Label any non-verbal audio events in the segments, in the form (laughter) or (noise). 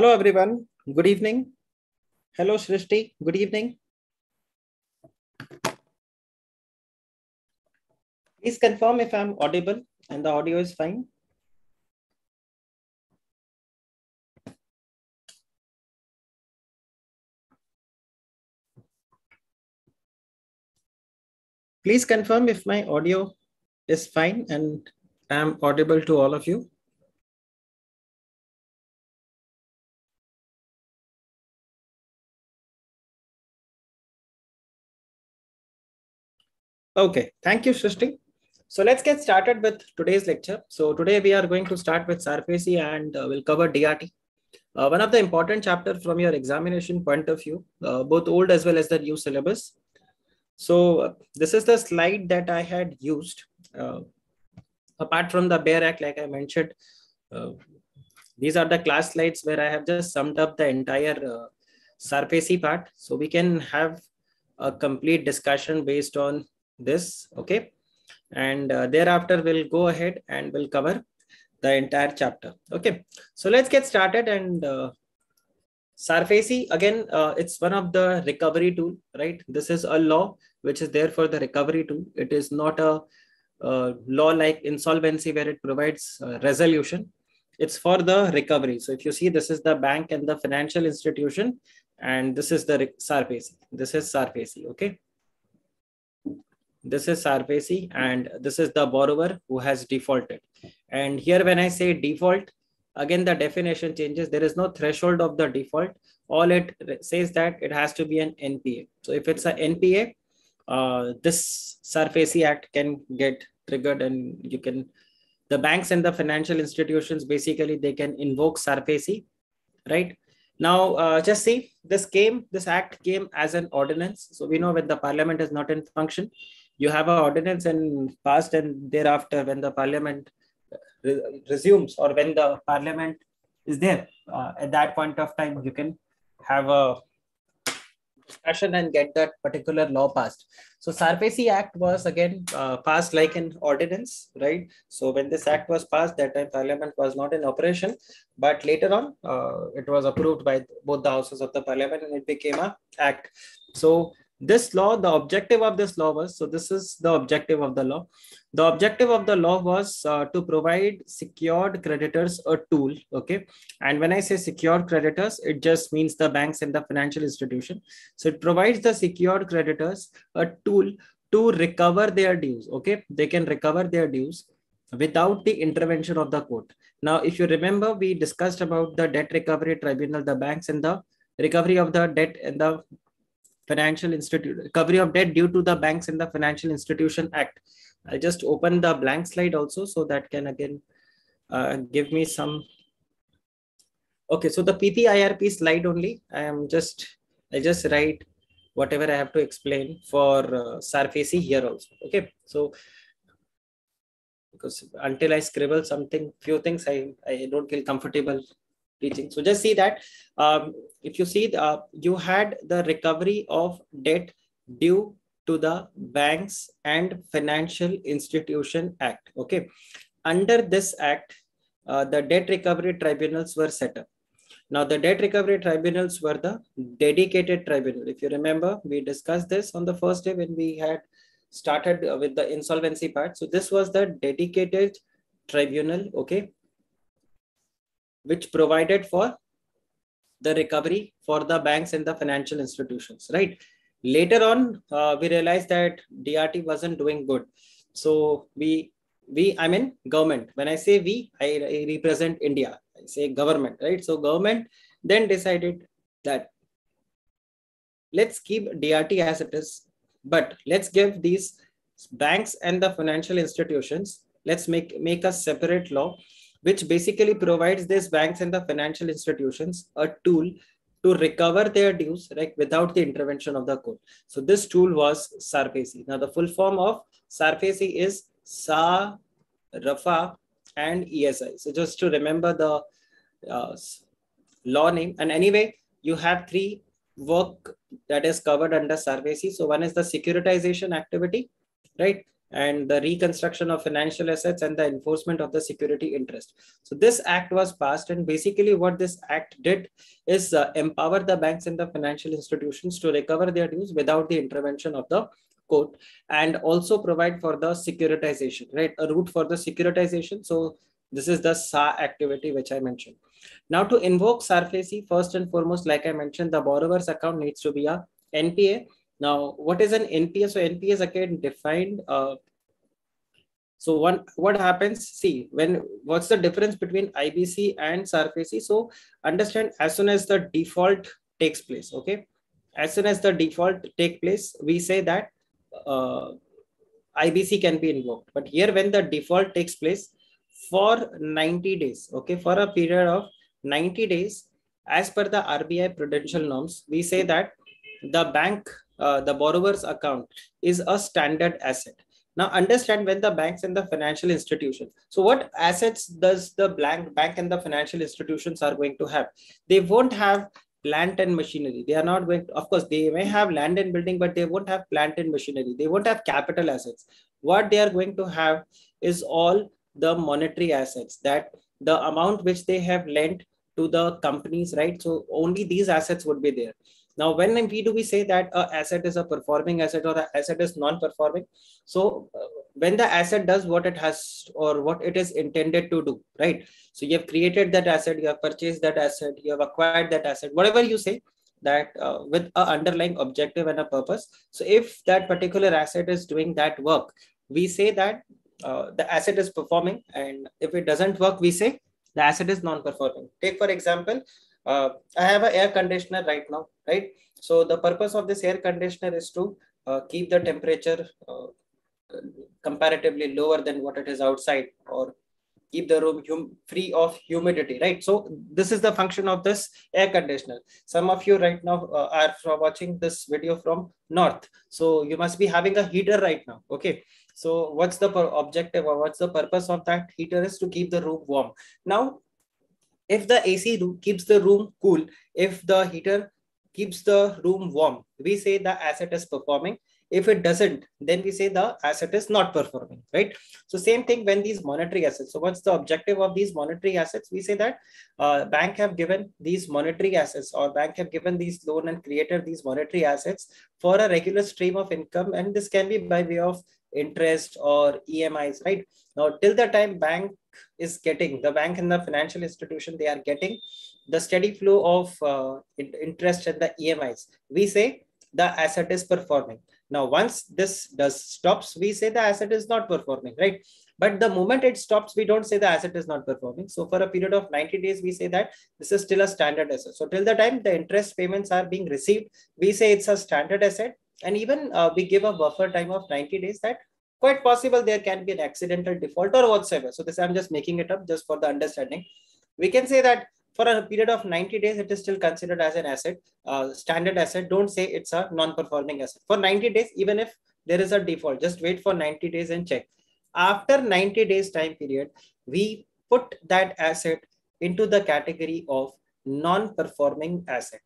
Hello, everyone. Good evening. Hello, Srishti. Good evening. Please confirm if I'm audible and the audio is fine. Please confirm if my audio is fine and I'm audible to all of you. Okay, thank you, Srishti. So let's get started with today's lecture. So today we are going to start with SARFAESI and uh, we'll cover DRT. Uh, one of the important chapters from your examination point of view, uh, both old as well as the new syllabus. So uh, this is the slide that I had used. Uh, apart from the bare Act, like I mentioned, uh, these are the class slides where I have just summed up the entire uh, SARFAESI part. So we can have a complete discussion based on this okay? And uh, thereafter we'll go ahead and we'll cover the entire chapter okay? So let's get started and uh, again uh, it's one of the recovery tool right? This is a law which is there for the recovery tool. It is not a uh, law like insolvency where it provides uh, resolution. It's for the recovery. So if you see this is the bank and the financial institution and this is the SARFAESI this is SARFAESI okay this is SARFAESI and this is the borrower who has defaulted. And here when I say default, again the definition changes. There is no threshold of the default. All it says that it has to be an NPA. So if it's an NPA, uh, this SARFAESI Act can get triggered and you can, the banks and the financial institutions, basically they can invoke SARFAESI, right? Now, uh, just see, this came, this act came as an ordinance. So we know when the parliament is not in function, you have an ordinance and passed and thereafter when the parliament re- resumes or when the parliament is there uh, at that point of time you can have a discussion and get that particular law passed. So SARFAESI act was again uh, passed like an ordinance right? So when this act was passed that time parliament was not in operation. But later on uh, it was approved by both the houses of the parliament and it became a act. So this law the objective of this law was so this is the objective of the law. The objective of the law was uh, to provide secured creditors a tool okay? And when i say secured creditors it just means the banks and the financial institution. So it provides the secured creditors a tool to recover their dues okay? They can recover their dues without the intervention of the court. Now if you remember we discussed about the debt recovery tribunal the banks and the recovery of the debt and the financial institute recovery of debt due to the banks in the financial institution act. I'll just open the blank slide also so that can again uh, give me some. Okay so the ppirp slide only. I am just i just write whatever i have to explain for uh, here also. Okay so because until i scribble something few things i i don't feel comfortable teaching. So just see that um, if you see, the, uh, you had the recovery of debt due to the Banks and Financial Institution Act. Okay. Under this act, uh, the debt recovery tribunals were set up. Now, the debt recovery tribunals were the dedicated tribunal. If you remember, we discussed this on the first day when we had started with the insolvency part. So this was the dedicated tribunal, okay, which provided for the recovery for the banks and the financial institutions, right? Later on, uh, we realized that DRT wasn't doing good. So we, we, I mean government. When I say we, I, I represent India. I say government, right? So government then decided that let's keep DRT as it is, but let's give these banks and the financial institutions, let's make, make a separate law which basically provides these banks and the financial institutions a tool to recover their dues like without the intervention of the court. So this tool was SARFAESI. Now the full form of SARFAESI is SA, RAFA, and ESI. So just to remember the uh, law name. And anyway, you have three work that is covered under SARFAESI. So one is the securitization activity, right? And the reconstruction of financial assets and the enforcement of the security interest. So this act was passed and basically what this act did is uh, empower the banks and the financial institutions to recover their dues without the intervention of the court and also provide for the securitization, right? A route for the securitization. So this is the SA activity which I mentioned. Now to invoke SARFAESI, first and foremost, like I mentioned, the borrower's account needs to be a NPA now, what is an NPS? So NPS again defined. Uh, so one, what happens? See, when what's the difference between IBC and SARFAESI? So understand as soon as the default takes place, okay? As soon as the default take place, we say that uh, IBC can be invoked. But here when the default takes place for 90 days, okay, for a period of 90 days, as per the RBI prudential norms, we say that the bank uh, the borrower's account is a standard asset. Now understand when the banks and the financial institutions. So what assets does the blank bank and the financial institutions are going to have? They won't have plant and machinery. They are not going to, of course, they may have land and building, but they won't have plant and machinery. They won't have capital assets. What they are going to have is all the monetary assets that the amount which they have lent to the companies, right? So only these assets would be there. Now, when we do we say that a asset is a performing asset or an asset is non-performing? So uh, when the asset does what it has or what it is intended to do, right? So you have created that asset, you have purchased that asset, you have acquired that asset, whatever you say that uh, with an underlying objective and a purpose. So if that particular asset is doing that work, we say that uh, the asset is performing and if it doesn't work, we say the asset is non-performing. Take for example, uh, I have an air conditioner right now, right? So the purpose of this air conditioner is to uh, keep the temperature uh, comparatively lower than what it is outside or keep the room hum- free of humidity, right? So this is the function of this air conditioner. Some of you right now uh, are watching this video from north. So you must be having a heater right now, okay? So what's the objective or what's the purpose of that heater is to keep the room warm. Now, if the AC keeps the room cool, if the heater keeps the room warm, we say the asset is performing. If it doesn't, then we say the asset is not performing, right? So same thing when these monetary assets. So what's the objective of these monetary assets? We say that uh, bank have given these monetary assets or bank have given these loan and created these monetary assets for a regular stream of income. And this can be by way of interest or EMIs, right? Now, till the time bank is getting, the bank and the financial institution, they are getting the steady flow of uh, interest and the EMIs. We say the asset is performing. Now, once this does stops, we say the asset is not performing, right? But the moment it stops, we don't say the asset is not performing. So for a period of 90 days, we say that this is still a standard asset. So till the time the interest payments are being received, we say it's a standard asset and even uh, we give a buffer time of 90 days that quite possible there can be an accidental default or whatsoever. So this I'm just making it up just for the understanding. We can say that for a period of 90 days, it is still considered as an asset, uh, standard asset. Don't say it's a non-performing asset. For 90 days, even if there is a default, just wait for 90 days and check. After 90 days time period, we put that asset into the category of non-performing asset.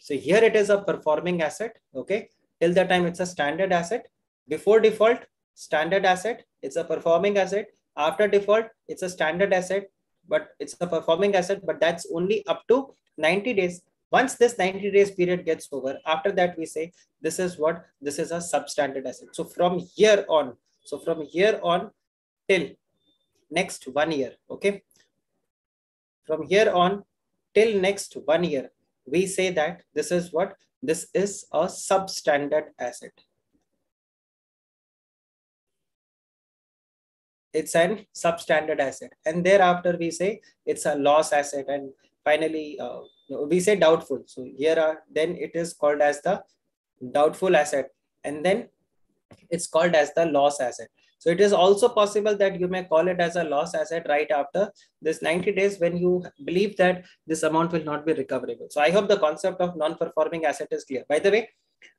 So here it is a performing asset. Okay. Till the time it's a standard asset. Before default, standard asset. It's a performing asset. After default, it's a standard asset, but it's a performing asset, but that's only up to 90 days. Once this 90 days period gets over, after that, we say this is what this is a substandard asset. So from here on, so from here on till next one year, okay? From here on till next one year, we say that this is what this is a substandard asset. It's an substandard asset. And thereafter we say it's a loss asset. And finally, uh, we say doubtful. So here are, then it is called as the doubtful asset. And then it's called as the loss asset. So it is also possible that you may call it as a loss asset right after this 90 days when you believe that this amount will not be recoverable. So I hope the concept of non-performing asset is clear. By the way,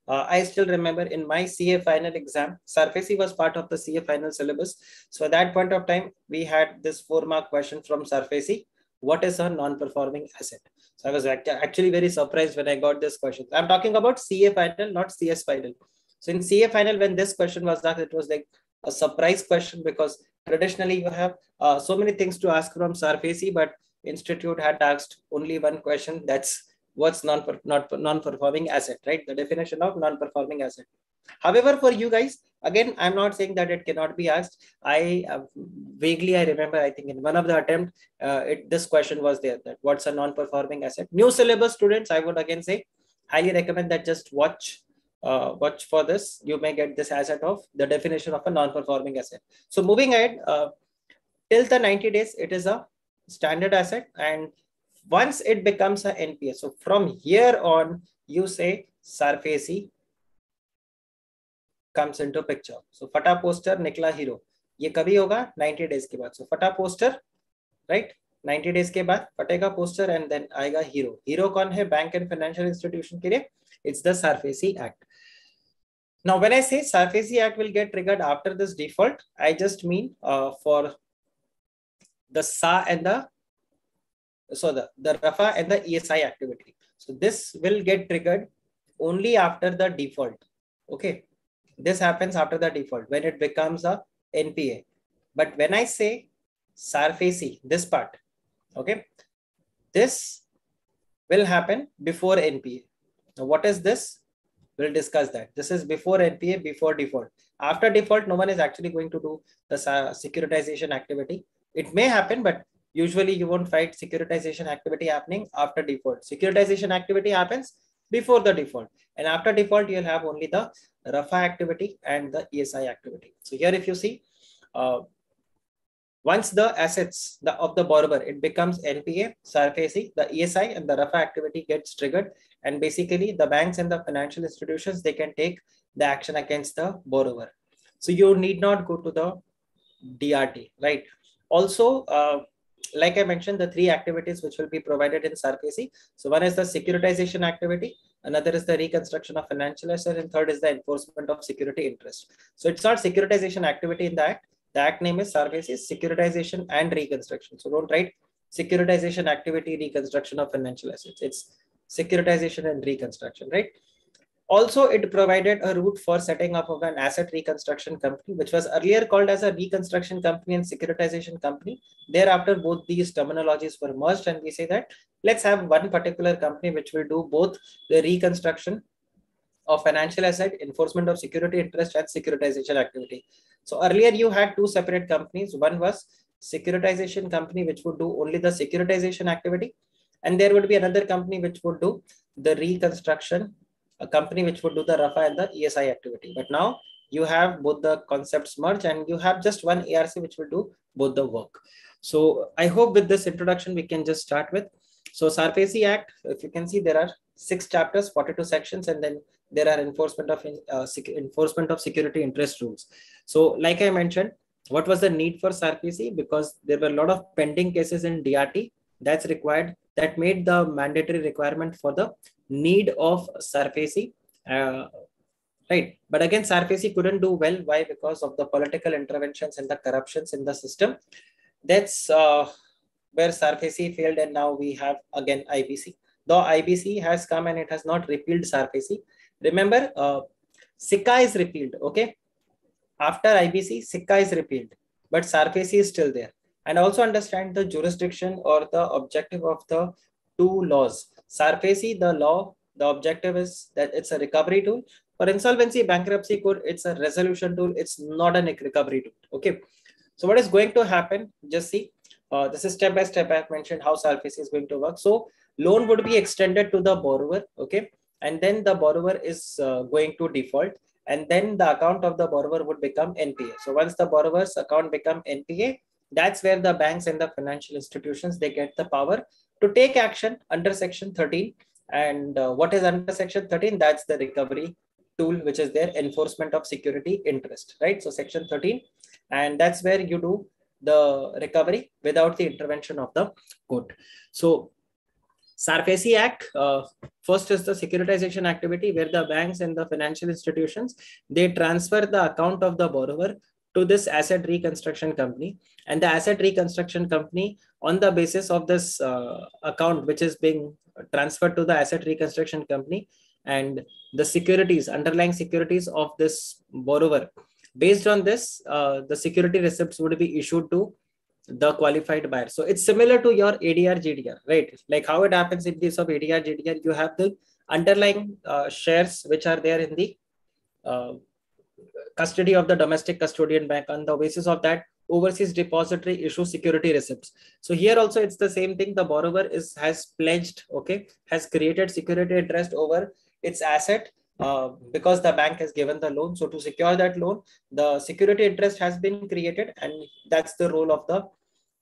uh, I still remember in my CA final exam, SARFAESI was part of the CA final syllabus. So at that point of time, we had this four mark question from SARFAESI. What is a non-performing asset? So I was actually very surprised when I got this question. I'm talking about CA final, not CS final. So in CA final, when this question was asked, it was like, a surprise question because traditionally you have uh, so many things to ask from SARFAESI, but institute had asked only one question. That's what's non not non-performing asset, right? The definition of non-performing asset. However, for you guys, again, I'm not saying that it cannot be asked. I uh, vaguely I remember, I think in one of the attempt, uh, it, this question was there that what's a non-performing asset? New syllabus students, I would again say, highly recommend that just watch uh, watch for this. You may get this asset of the definition of a non-performing asset. So moving ahead, uh, till the 90 days, it is a standard asset. And once it becomes a NPS, so from here on, you say surface E comes into picture. So Fata poster, Nikla hero. ये कभी होगा 90 days के बाद so, fata poster, right? 90 days के बाद poster and then then आएगा hero. Hero कौन है बैंक एंड फाइनेंशियल इंस्टीट्यूशन के लिए it's the SARFAESI Act. now when i say SARFAESI act will get triggered after this default i just mean uh, for the sa and the so the, the RAFA and the ESI activity. So this will get triggered only after the default. Okay. This happens after the default when it becomes a NPA. But when I say SARFAESI, this part, okay, this will happen before NPA. Now, what is this? We'll discuss that. This is before NPA, before default. After default, no one is actually going to do the securitization activity. It may happen, but usually you won't find securitization activity happening after default. Securitization activity happens before the default. And after default, you'll have only the RAFA activity and the ESI activity. So here, if you see, uh, once the assets the, of the borrower, it becomes NPA, SARFAESI, the ESI and the RAFA activity gets triggered. And basically the banks and the financial institutions, they can take the action against the borrower. So you need not go to the DRT, right? Also, uh, like I mentioned, the three activities which will be provided in SARFAESI. So one is the securitization activity, another is the reconstruction of financial assets, and third is the enforcement of security interest. So it's not securitization activity in the act. The act name is SARFAESI, securitization and reconstruction. So don't write securitization activity, reconstruction of financial assets. It's securitization and reconstruction, right? Also, it provided a route for setting up of an asset reconstruction company, which was earlier called as a reconstruction company and securitization company. Thereafter, both these terminologies were merged and we say that let's have one particular company which will do both the reconstruction of financial asset, enforcement of security interest and securitization activity. So earlier you had two separate companies. One was securitization company, which would do only the securitization activity. And there would be another company which would do the reconstruction a company which would do the RAFA and the ESI activity. But now you have both the concepts merge and you have just one ARC which will do both the work. So I hope with this introduction, we can just start with. So SARFAESI Act, if you can see, there are six chapters, 42 sections, and then there are enforcement of uh, enforcement of security interest rules. So like I mentioned, what was the need for SARFAESI? Because there were a lot of pending cases in DRT that's required that made the mandatory requirement for the need of SARFAESI. Uh, right. But again, SARFAESI couldn't do well. Why? Because of the political interventions and the corruptions in the system. That's uh, where SARFAESI failed. And now we have again IBC. Though IBC has come and it has not repealed SARFAESI. Remember, uh, is repealed. Okay. After IBC, SICA is repealed. But SARFAESI is still there. And also understand the jurisdiction or the objective of the two laws. SARFAESI, the law, the objective is that it's a recovery tool. For insolvency, bankruptcy code, it's a resolution tool. It's not a recovery tool. Okay. So what is going to happen? Just see. Uh, this is step by step. I've mentioned how SARFAESI is going to work. So loan would be extended to the borrower. Okay. And then the borrower is uh, going to default. And then the account of the borrower would become NPA. So once the borrower's account become NPA, that's where the banks and the financial institutions, they get the power to take action under section 13 and uh, what is under section 13 that's the recovery tool which is there enforcement of security interest right? So section 13 and that's where you do the recovery without the intervention of the court. So SARFAESI Act, uh, first is the securitization activity where the banks and the financial institutions, they transfer the account of the borrower to this asset reconstruction company and the asset reconstruction company on the basis of this uh, account which is being transferred to the asset reconstruction company and the securities underlying securities of this borrower Based on this, uh, the security receipts would be issued to the qualified buyer. So it's similar to your ADR GDR, right? Like how it happens in case of ADR GDR, you have the underlying uh, shares which are there in the uh, custody of the domestic custodian bank. On the basis of that, overseas depository issue security receipts. So here also it's the same thing. The borrower is has pledged, okay, has created security interest over its asset uh, because the bank has given the loan. So to secure that loan, the security interest has been created and that's the role of the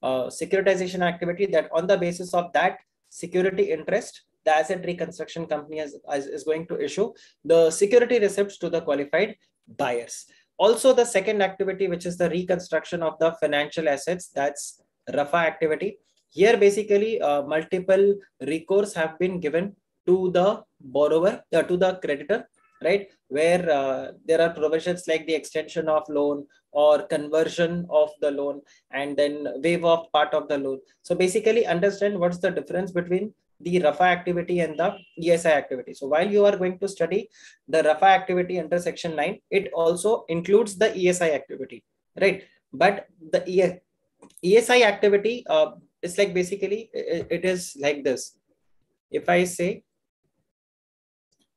uh, securitization activity that on the basis of that security interest, the asset reconstruction company is, is going to issue the security receipts to the qualified buyers. Also, the second activity, which is the reconstruction of the financial assets, that's RAFA activity. Here, basically, uh, multiple recourse have been given to the borrower, uh, to the creditor, right? Where uh, there are provisions like the extension of loan or conversion of the loan and then waive off part of the loan. So basically understand what's the difference between the RAFA activity and the ESI activity. So while you are going to study the RAFA activity under section 9, it also includes the ESI activity, right? But the ESI activity uh, is like basically, it, it is like this. If I say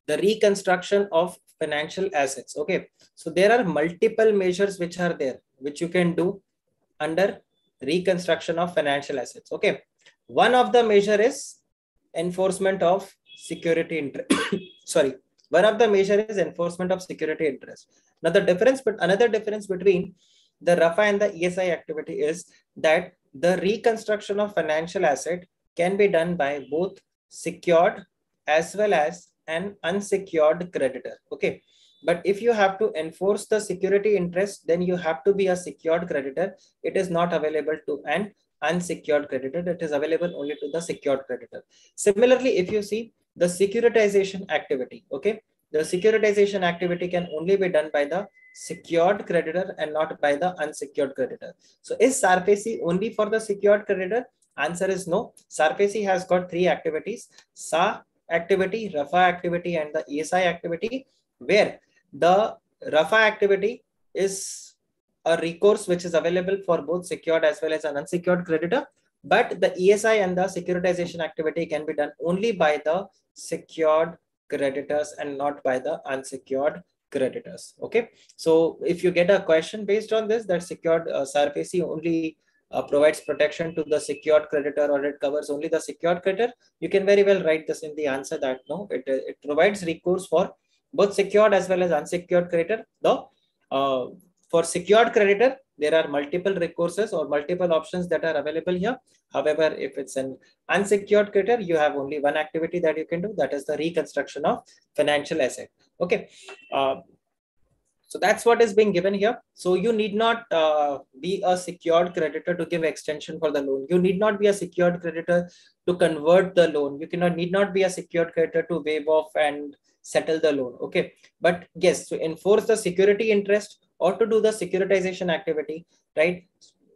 the reconstruction of financial assets, okay? So there are multiple measures which are there, which you can do under reconstruction of financial assets, okay? One of the measure is enforcement of security interest. (coughs) Sorry, one of the measure is enforcement of security interest. Now the difference, but another difference between the RAFA and the ESI activity is that the reconstruction of financial asset can be done by both secured as well as an unsecured creditor. Okay. But if you have to enforce the security interest, then you have to be a secured creditor. It is not available to an unsecured creditor. It is available only to the secured creditor. Similarly, if you see the securitization activity, okay, the securitization activity can only be done by the secured creditor and not by the unsecured creditor. So is SARFAESI only for the secured creditor? Answer is no. SARFAESI has got three activities, SA activity, RAFA activity, and the ESI activity, where the RAFA activity is a recourse which is available for both secured as well as an unsecured creditor. But the ESI and the securitization activity can be done only by the secured creditors and not by the unsecured creditors. Okay. So if you get a question based on this, that secured uh, only uh, provides protection to the secured creditor or it covers only the secured creditor, you can very well write this in the answer that no, it, it provides recourse for both secured as well as unsecured creditor. The uh, for secured creditor, there are multiple recourses or multiple options that are available here. However, if it's an unsecured creditor, you have only one activity that you can do. That is the reconstruction of financial asset. Okay. Uh, so that's what is being given here. So you need not uh, be a secured creditor to give extension for the loan. You need not be a secured creditor to convert the loan. You cannot need not be a secured creditor to waive off and settle the loan. Okay. But yes, to enforce the security interest or to do the securitization activity, right?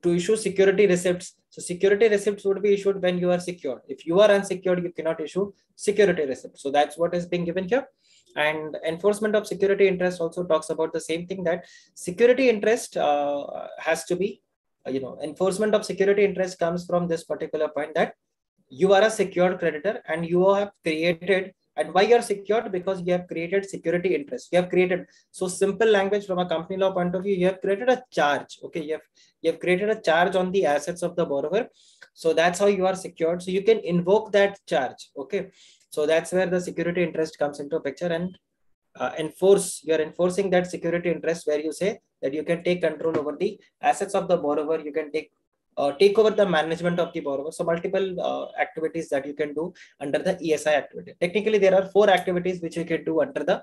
To issue security receipts. So security receipts would be issued when you are secured. If you are unsecured, you cannot issue security receipts. So that's what is being given here. And enforcement of security interest also talks about the same thing that security interest uh, has to be, uh, you know, enforcement of security interest comes from this particular point that you are a secured creditor and you have created and why you're secured? Because you have created security interest. You have created so simple language from a company law point of view you have created a charge okay? You have you have created a charge on the assets of the borrower. So that's how you are secured. So you can invoke that charge okay? So that's where the security interest comes into picture and uh, enforce you're enforcing that security interest where you say that you can take control over the assets of the borrower you can take uh, take over the management of the borrower. So multiple uh, activities that you can do under the ESI activity. Technically, there are four activities which you can do under the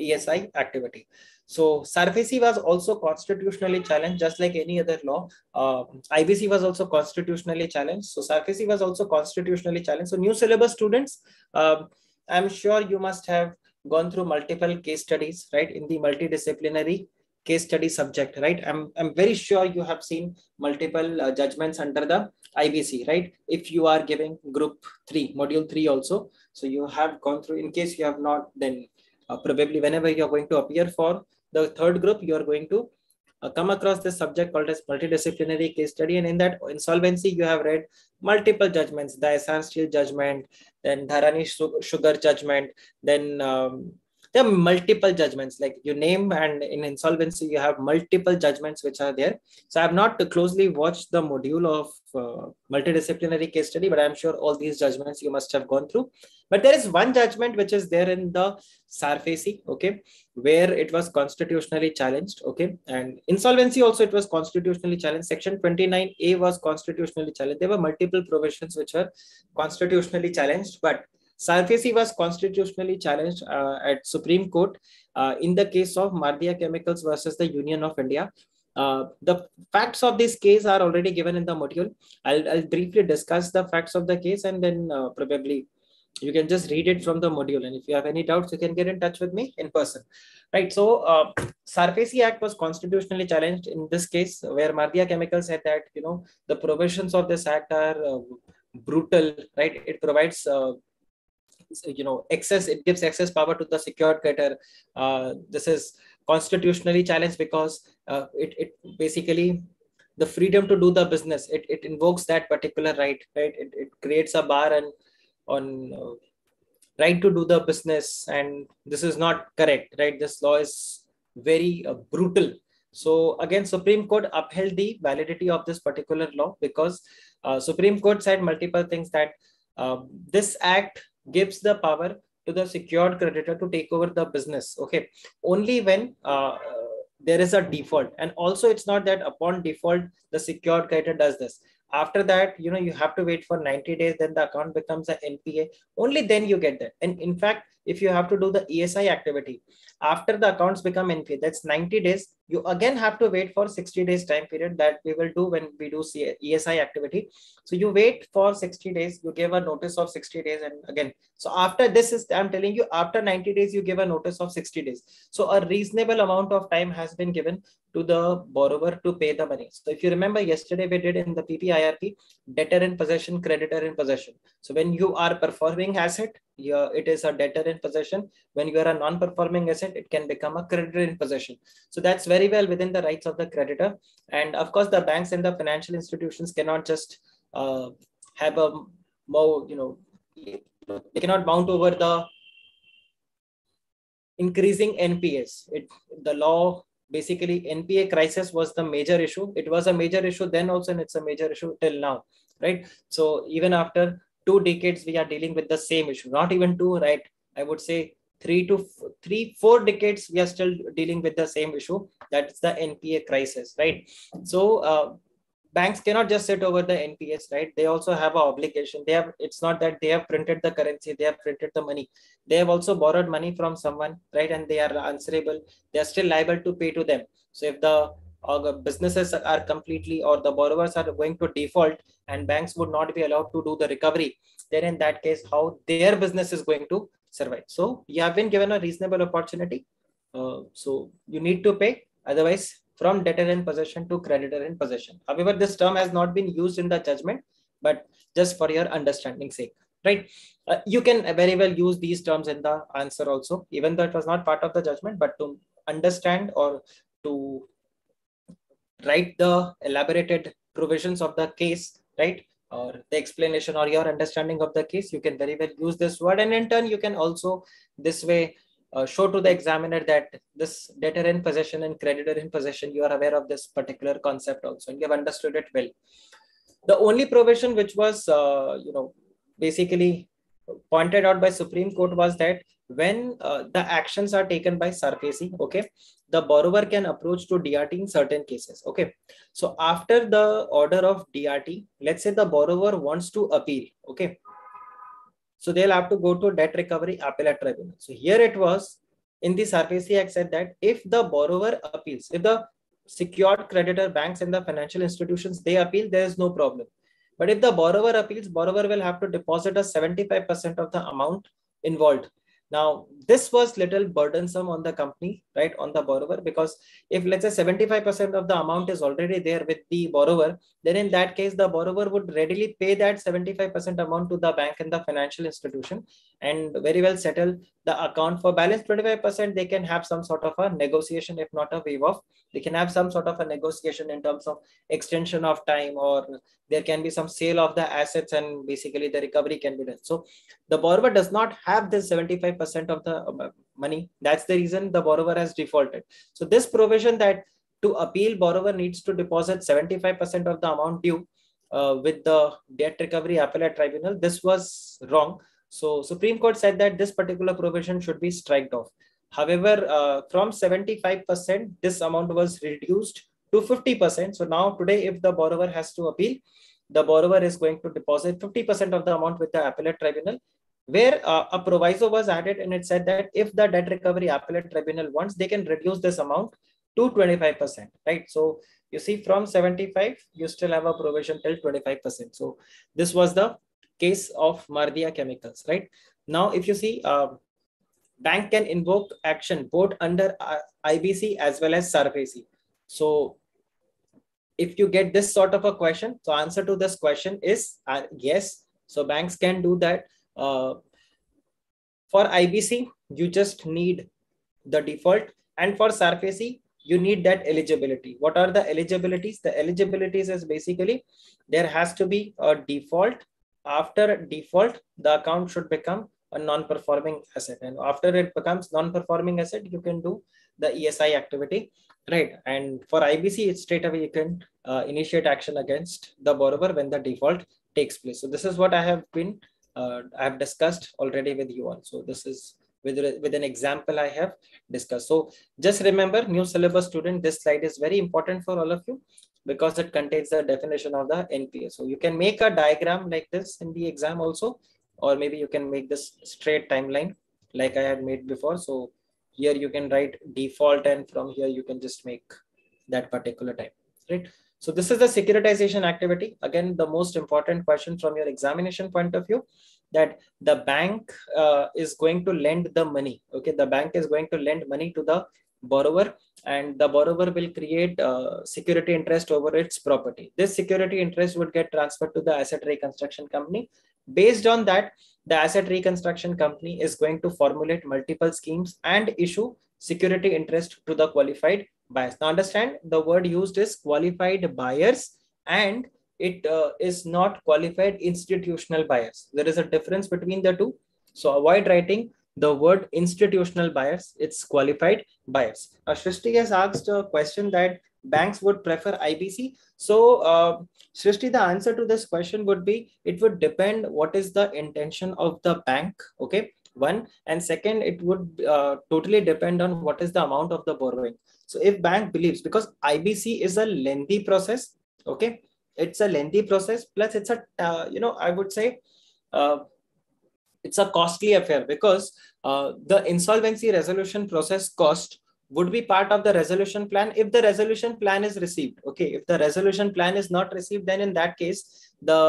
ESI activity. So SARFAESI was also constitutionally challenged, just like any other law. Uh, IBC was also constitutionally challenged. So SARFAESI was also constitutionally challenged. So new syllabus students, um, I'm sure you must have gone through multiple case studies, right, in the multidisciplinary case study subject, right? I'm, I'm very sure you have seen multiple uh, judgments under the IBC, right? If you are giving group three, module three also. So you have gone through, in case you have not, then uh, probably whenever you're going to appear for the third group, you're going to uh, come across this subject called as multidisciplinary case study. And in that insolvency, you have read multiple judgments, the Essar Steel judgment, then Dharani Sugar judgment, then um, there are multiple judgments like you name and in insolvency you have multiple judgments which are there. So i have not closely watched the module of uh, multidisciplinary case study but i'm sure all these judgments you must have gone through. But there is one judgment which is there in the SARFAESI okay where it was constitutionally challenged okay and insolvency also it was constitutionally challenged. Section 29a was constitutionally challenged. There were multiple provisions which were constitutionally challenged but SARFAESI was constitutionally challenged uh, at Supreme Court uh, in the case of Mardia Chemicals versus the Union of India. Uh, the facts of this case are already given in the module. I'll, I'll briefly discuss the facts of the case and then uh, probably you can just read it from the module. And if you have any doubts, you can get in touch with me in person. Right. So uh, SARFAESI Act was constitutionally challenged in this case where Mardia Chemicals said that, you know, the provisions of this act are uh, brutal, right? It provides uh, you know excess it gives excess power to the secured uh, this is constitutionally challenged because uh, it, it basically the freedom to do the business it, it invokes that particular right right? It, it creates a bar and on uh, right to do the business and this is not correct right? This law is very uh, brutal. So again supreme court upheld the validity of this particular law because uh, supreme court said multiple things that uh, this act gives the power to the secured creditor to take over the business okay? Only when uh, there is a default. And also it's not that upon default the secured creditor does this. After that you know you have to wait for 90 days then the account becomes an npa only then you get that. And in fact if you have to do the esi activity after the accounts become npa that's 90 days you again have to wait for 60 days time period that we will do when we do esi activity. So you wait for 60 days you give a notice of 60 days and again. So after this is i'm telling you after 90 days you give a notice of 60 days. So a reasonable amount of time has been given to the borrower to pay the money. So if you remember yesterday we did in the PPIRP, debtor in possession, creditor in possession. So when you are performing asset, it is a debtor in possession. When you are a non-performing asset, it can become a creditor in possession. So that's very well within the rights of the creditor. And of course, the banks and the financial institutions cannot just uh, have a more, you know, they cannot mount over the increasing NPS. It, the law basically npa crisis was the major issue. It was a major issue then also and it's a major issue till now right? So even after two decades we are dealing with the same issue. Not even two right? I would say three to three four decades we are still dealing with the same issue. That's the npa crisis right? So uh, banks cannot just sit over the NPS, right? They also have an obligation. They have, it's not that they have printed the currency, they have printed the money. They have also borrowed money from someone, right? And they are answerable. They are still liable to pay to them. So if the or the businesses are completely or the borrowers are going to default and banks would not be allowed to do the recovery, then in that case, how their business is going to survive. So you have been given a reasonable opportunity. Uh, so you need to pay. Otherwise, from debtor in possession to creditor in possession. However, this term has not been used in the judgment, but just for your understanding sake, right? Uh, you can very well use these terms in the answer also, even though it was not part of the judgment, but to understand or to write the elaborated provisions of the case, right? Or the explanation or your understanding of the case, you can very well use this word. And in turn, you can also this way uh, show to the examiner that this debtor in possession and creditor in possession, you are aware of this particular concept also, and you have understood it well. The only provision which was, uh, you know, basically pointed out by Supreme Court was that when uh, the actions are taken by SARFAESI, okay, the borrower can approach to DRT in certain cases, okay. So after the order of DRT, let's say the borrower wants to appeal, okay, so they'll have to go to debt recovery appellate tribunal. So here it was in the SARFAESI Act said that if the borrower appeals, if the secured creditor banks and the financial institutions, they appeal, there is no problem. But if the borrower appeals, borrower will have to deposit a 75% of the amount involved. Now, this was little burdensome on the company, right, on the borrower, because if let's say 75% of the amount is already there with the borrower, then in that case, the borrower would readily pay that 75% amount to the bank and the financial institution and very well settle the account for balance 25%. They can have some sort of a negotiation, if not a waive off. They can have some sort of a negotiation in terms of extension of time or there can be some sale of the assets and basically the recovery can be done. So the borrower does not have this 75% of the uh, money. That's the reason the borrower has defaulted. So this provision that to appeal, borrower needs to deposit 75% of the amount due uh, with the debt recovery appellate tribunal. This was wrong. So Supreme Court said that this particular provision should be striked off. However, uh, from 75%, this amount was reduced to 50%. So now today, if the borrower has to appeal, the borrower is going to deposit 50% of the amount with the appellate tribunal, where uh, a proviso was added and it said that if the debt recovery appellate tribunal wants, they can reduce this amount to 25%, right? So you see from 75, you still have a provision till 25%. So this was the case of Mardia Chemicals, right? Now, if you see, uh, bank can invoke action both under uh, IBC as well as SARFAESI. So if you get this sort of a question, so answer to this question is uh, yes. So banks can do that. Uh, for IBC, you just need the default. And for SARFAESI, you need that eligibility. What are the eligibilities? The eligibilities is basically there has to be a default. After default, the account should become a non-performing asset. And after it becomes non-performing asset, you can do the ESI activity right and for ibc it's straight away you can uh, initiate action against the borrower when the default takes place so this is what i have been uh, i have discussed already with you all. So this is with with an example i have discussed. So just remember new syllabus student this slide is very important for all of you because it contains the definition of the npa so you can make a diagram like this in the exam also or maybe you can make this straight timeline like i had made before. So here you can write default and from here you can just make that particular type right so this is the securitization activity. Again the most important question from your examination point of view that the bank uh, is going to lend the money. Okay the bank is going to lend money to the borrower and the borrower will create uh, security interest over its property. This security interest would get transferred to the asset reconstruction company. Based on that the asset reconstruction company is going to formulate multiple schemes and issue security interest to the qualified buyers. Now understand the word used is qualified buyers and it uh, is not qualified institutional buyers. There is a difference between the two. So avoid writing the word institutional buyers. It's qualified buyers. Now Srishti has asked a question that banks would prefer IBC. So, uh, the answer to this question would be it would depend what is the intention of the bank. Okay, one and second, it would uh, totally depend on what is the amount of the borrowing. So, if bank believes because IBC is a lengthy process, okay, it's a lengthy process. Plus, it's a uh, you know I would say. Uh, it's a costly affair because uh, the insolvency resolution process cost would be part of the resolution plan if the resolution plan is received okay if the resolution plan is not received then in that case the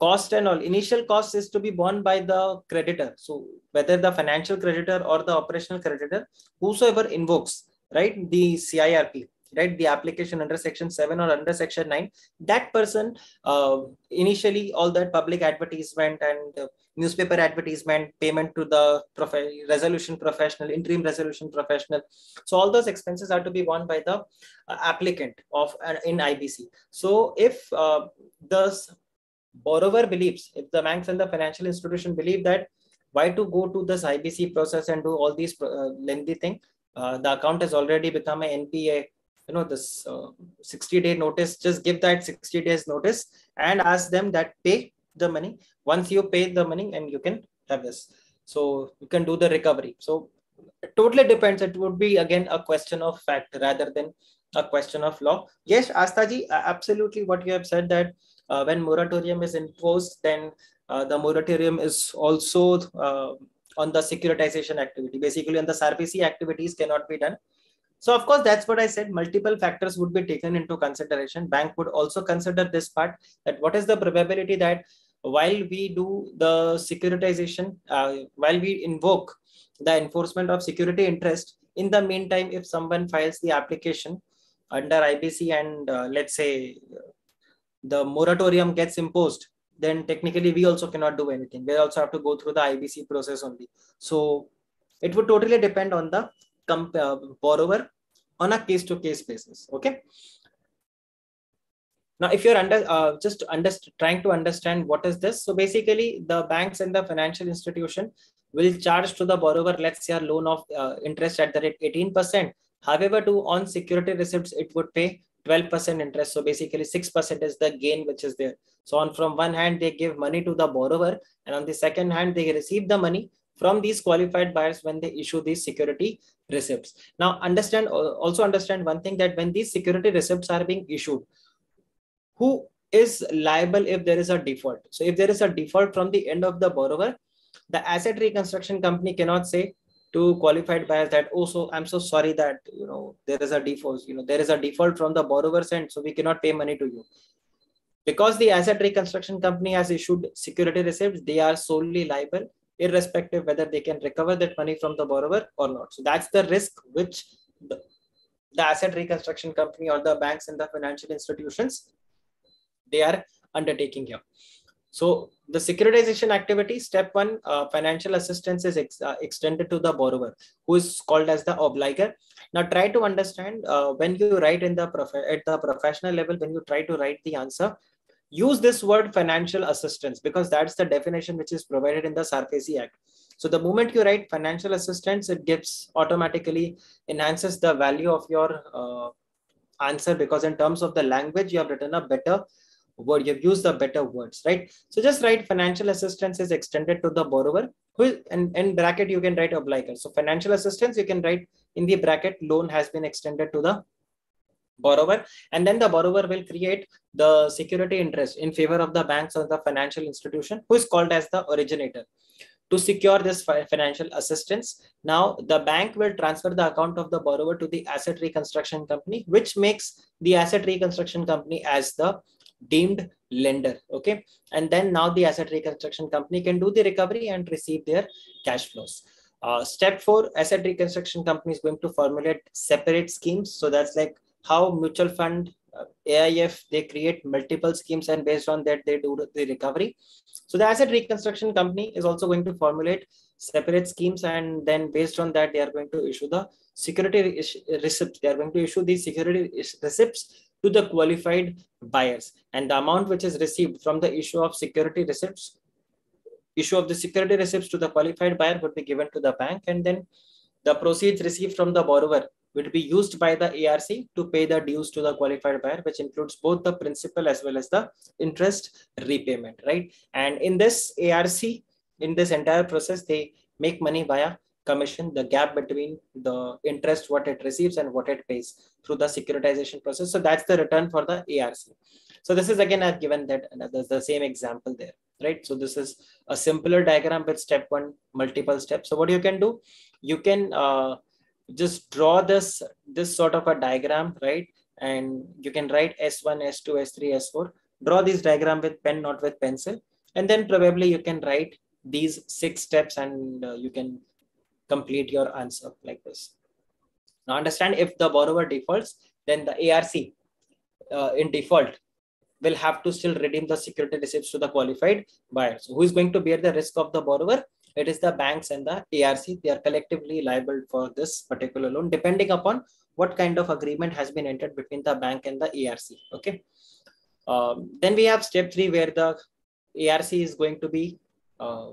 cost and all initial cost is to be borne by the creditor so whether the financial creditor or the operational creditor whosoever invokes right? The cirp right? The application under section 7 or under section 9 that person uh, initially all that public advertisement and uh, newspaper advertisement payment to the prof- resolution professional interim resolution professional. So all those expenses are to be borne by the uh, applicant of uh, in ibc so if uh, the borrower believes if the banks and the financial institution believe that why to go to this ibc process and do all these uh, lengthy thing the account has already become an npa you know this uh, 60 day notice just give that 60 days notice and ask them that pay the money. Once you pay the money and you can have this. So you can do the recovery. So it totally depends. It would be again a question of fact rather than a question of law. Yes astaji absolutely what you have said that uh, when moratorium is imposed then uh, the moratorium is also uh, on the securitization activity basically on the SARFAESI activities cannot be done so of course, that's what I said. Multiple factors would be taken into consideration. Bank would also consider this part that what is the probability that while we do the securitization, uh, while we invoke the enforcement of security interest, in the meantime, if someone files the application under IBC and uh, let's say the moratorium gets imposed, then technically we also cannot do anything. We also have to go through the IBC process only. So it would totally depend on the uh, borrower on a case to case basis. Okay. Now, if you're under uh, just under, trying to understand what is this, so basically the banks and the financial institution will charge to the borrower, let's say a loan of uh, interest at the rate 18%. However, to on security receipts, it would pay 12% interest. So basically 6% is the gain which is there. So on from one hand, they give money to the borrower and on the second hand, they receive the money from these qualified buyers when they issue these security receipts. Now understand also understand one thing that when these security receipts are being issued, who is liable if there is a default? So if there is a default from the end of the borrower, the asset reconstruction company cannot say to qualified buyers that oh so i'm so sorry that you know there is a default you know there is a default from the borrower's end so we cannot pay money to you. Because the asset reconstruction company has issued security receipts they are solely liable irrespective whether they can recover that money from the borrower or not. So that's the risk which the, the asset reconstruction company or the banks and the financial institutions they are undertaking here so the securitization activity, step one, uh, financial assistance is ex uh, extended to the borrower, who is called as the obligor. Now try to understand uh, when you write in the at the professional level, when you try to write the answer, use this word financial assistance because that's the definition which is provided in the SARFAESI Act. So the moment you write financial assistance, it gives automatically enhances the value of your uh, answer because in terms of the language, you have written a better word you've used the better words right? So just write financial assistance is extended to the borrower. Who and in bracket you can write obligor. So financial assistance you can write in the bracket loan has been extended to the borrower. And then the borrower will create the security interest in favor of the banks or the financial institution who is called as the originator to secure this financial assistance. Now the bank will transfer the account of the borrower to the asset reconstruction company which makes the asset reconstruction company as the deemed lender okay? And then now the asset reconstruction company can do the recovery and receive their cash flows. Uh, step four asset reconstruction company is going to formulate separate schemes. So that's like how mutual fund uh, aif they create multiple schemes and based on that they do the recovery. So the asset reconstruction company is also going to formulate separate schemes and then based on that they are going to issue the security receipts. They are going to issue these security receipts to the qualified buyers and the amount which is received from the issue of security receipts issue of the security receipts to the qualified buyer would be given to the bank and then the proceeds received from the borrower would be used by the ARC to pay the dues to the qualified buyer, which includes both the principal as well as the interest repayment, right? And in this ARC, in this entire process, they make money via commission, the gap between the interest, what it receives and what it pays through the securitization process. So that's the return for the ARC. So this is again, I've given that there's the same example there, right? So this is a simpler diagram with step one, multiple steps. So what you can do, you can uh, just draw this, this sort of a diagram, right? And you can write S1, S2, S3, S4, draw this diagram with pen, not with pencil. And then probably you can write these six steps and uh, you can complete your answer like this. Now understand if the borrower defaults, then the ARC uh, in default will have to still redeem the security receipts to the qualified buyer. So who is going to bear the risk of the borrower? It is the banks and the ARC. They are collectively liable for this particular loan, depending upon what kind of agreement has been entered between the bank and the ARC. Okay. Um, then we have step three where the ARC is going to be uh,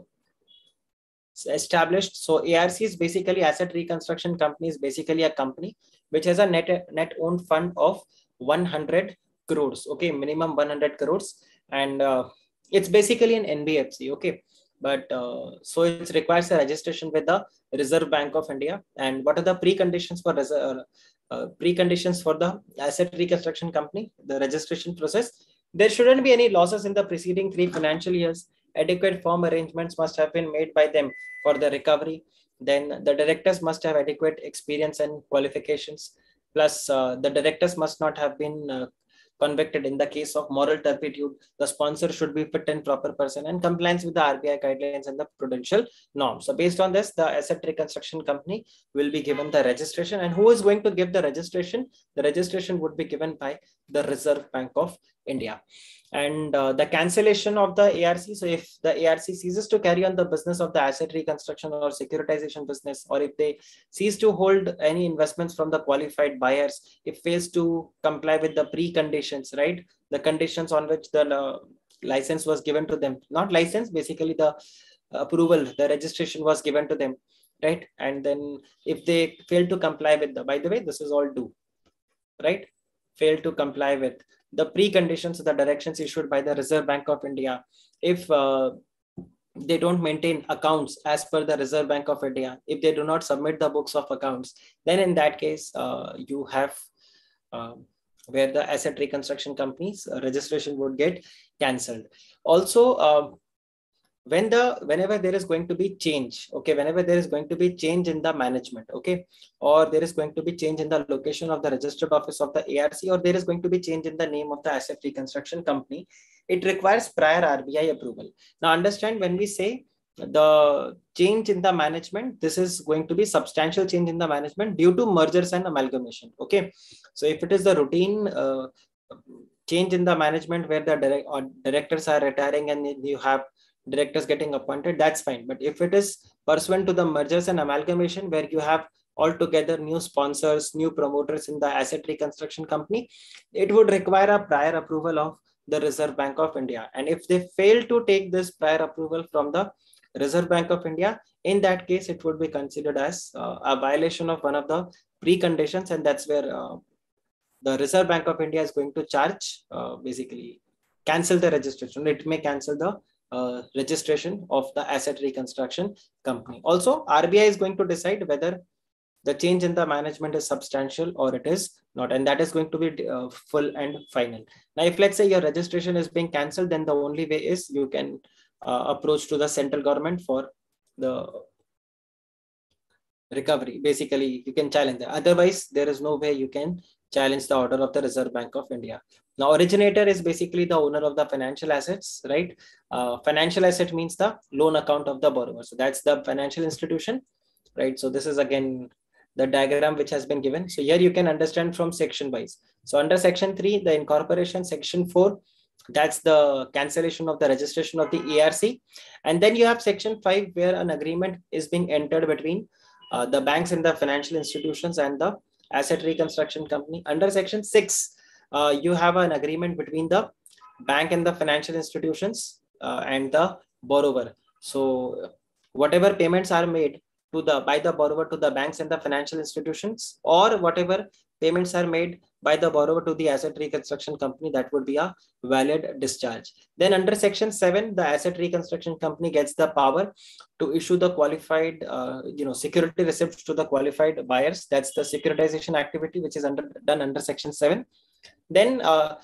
established. So ARC is basically asset reconstruction company is basically a company which has a net net owned fund of 100 crores. Okay, minimum 100 crores, and uh, it's basically an NBFC. Okay, but uh, so it requires a registration with the Reserve Bank of India. And what are the preconditions for uh, uh, preconditions for the asset reconstruction company? The registration process. There shouldn't be any losses in the preceding three financial years adequate form arrangements must have been made by them for the recovery. Then the directors must have adequate experience and qualifications. Plus, uh, the directors must not have been uh, convicted in the case of moral turpitude. The sponsor should be fit and proper person and compliance with the rbi guidelines and the prudential norms. So based on this the asset reconstruction company will be given the registration. And who is going to give the registration? The registration would be given by the reserve bank of india and uh, the cancellation of the ARC. So if the ARC ceases to carry on the business of the asset reconstruction or securitization business, or if they cease to hold any investments from the qualified buyers, if fails to comply with the preconditions, right? The conditions on which the uh, license was given to them, not license, basically the approval, the registration was given to them, right? And then if they fail to comply with the, by the way, this is all due, right? Fail to comply with the preconditions, the directions issued by the Reserve Bank of India, if uh, they don't maintain accounts as per the Reserve Bank of India, if they do not submit the books of accounts, then in that case, uh, you have uh, where the asset reconstruction companies uh, registration would get cancelled. Also, uh, when the whenever there is going to be change okay whenever there is going to be change in the management okay or there is going to be change in the location of the registered office of the arc or there is going to be change in the name of the asset reconstruction company it requires prior rbi approval. Now understand when we say the change in the management this is going to be substantial change in the management due to mergers and amalgamation okay? So if it is the routine uh, change in the management where the direct, directors are retiring and you have directors getting appointed, that's fine. But if it is pursuant to the mergers and amalgamation where you have altogether new sponsors, new promoters in the asset reconstruction company, it would require a prior approval of the Reserve Bank of India. And if they fail to take this prior approval from the Reserve Bank of India, in that case, it would be considered as uh, a violation of one of the preconditions. And that's where uh, the Reserve Bank of India is going to charge, uh, basically cancel the registration. It may cancel the uh, registration of the asset reconstruction company. Also, RBI is going to decide whether the change in the management is substantial or it is not, and that is going to be uh, full and final. Now, if let's say your registration is being cancelled, then the only way is you can uh, approach to the central government for the recovery. Basically, you can challenge it. Otherwise, there is no way you can challenge the order of the Reserve Bank of India. Now, originator is basically the owner of the financial assets, right? Uh, financial asset means the loan account of the borrower. So that's the financial institution, right? So this is again the diagram which has been given. So here you can understand from section wise. So under section three, the incorporation, section four, that's the cancellation of the registration of the ARC. And then you have section five where an agreement is being entered between uh, the banks and the financial institutions and the asset reconstruction company. Under section six, uh, you have an agreement between the bank and the financial institutions uh, and the borrower. So whatever payments are made to the by the borrower to the banks and the financial institutions, or whatever payments are made by the borrower to the asset reconstruction company, that would be a valid discharge. Then under section seven, the asset reconstruction company gets the power to issue the qualified, uh, you know, security receipts to the qualified buyers. That's the securitization activity, which is under, done under section seven. Then uh,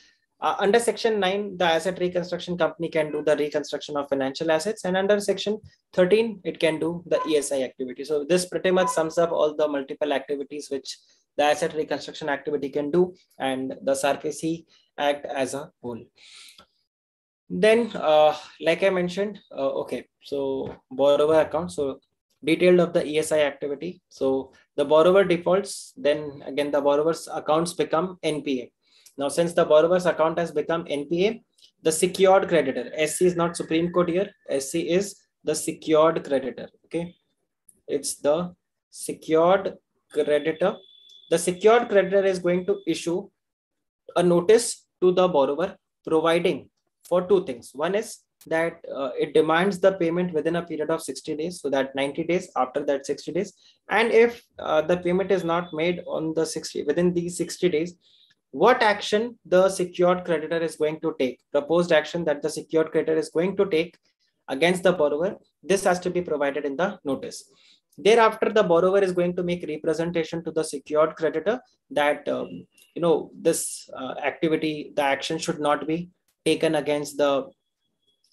uh, under section 9 the asset reconstruction company can do the reconstruction of financial assets. And under section 13 it can do the esi activity. So this pretty much sums up all the multiple activities which the asset reconstruction activity can do and the SARFAESI act as a whole. Then uh, like i mentioned uh, okay so borrower account so detailed of the esi activity. So the borrower defaults then again the borrower's accounts become npa now, since the borrower's account has become NPA, the secured creditor, SC is not Supreme Court here, SC is the secured creditor. Okay. It's the secured creditor. The secured creditor is going to issue a notice to the borrower providing for two things. One is that uh, it demands the payment within a period of 60 days so that 90 days after that 60 days and if uh, the payment is not made on the 60 within these 60 days what action the secured creditor is going to take, proposed action that the secured creditor is going to take against the borrower, this has to be provided in the notice. Thereafter, the borrower is going to make representation to the secured creditor that, um, you know, this uh, activity, the action should not be taken against the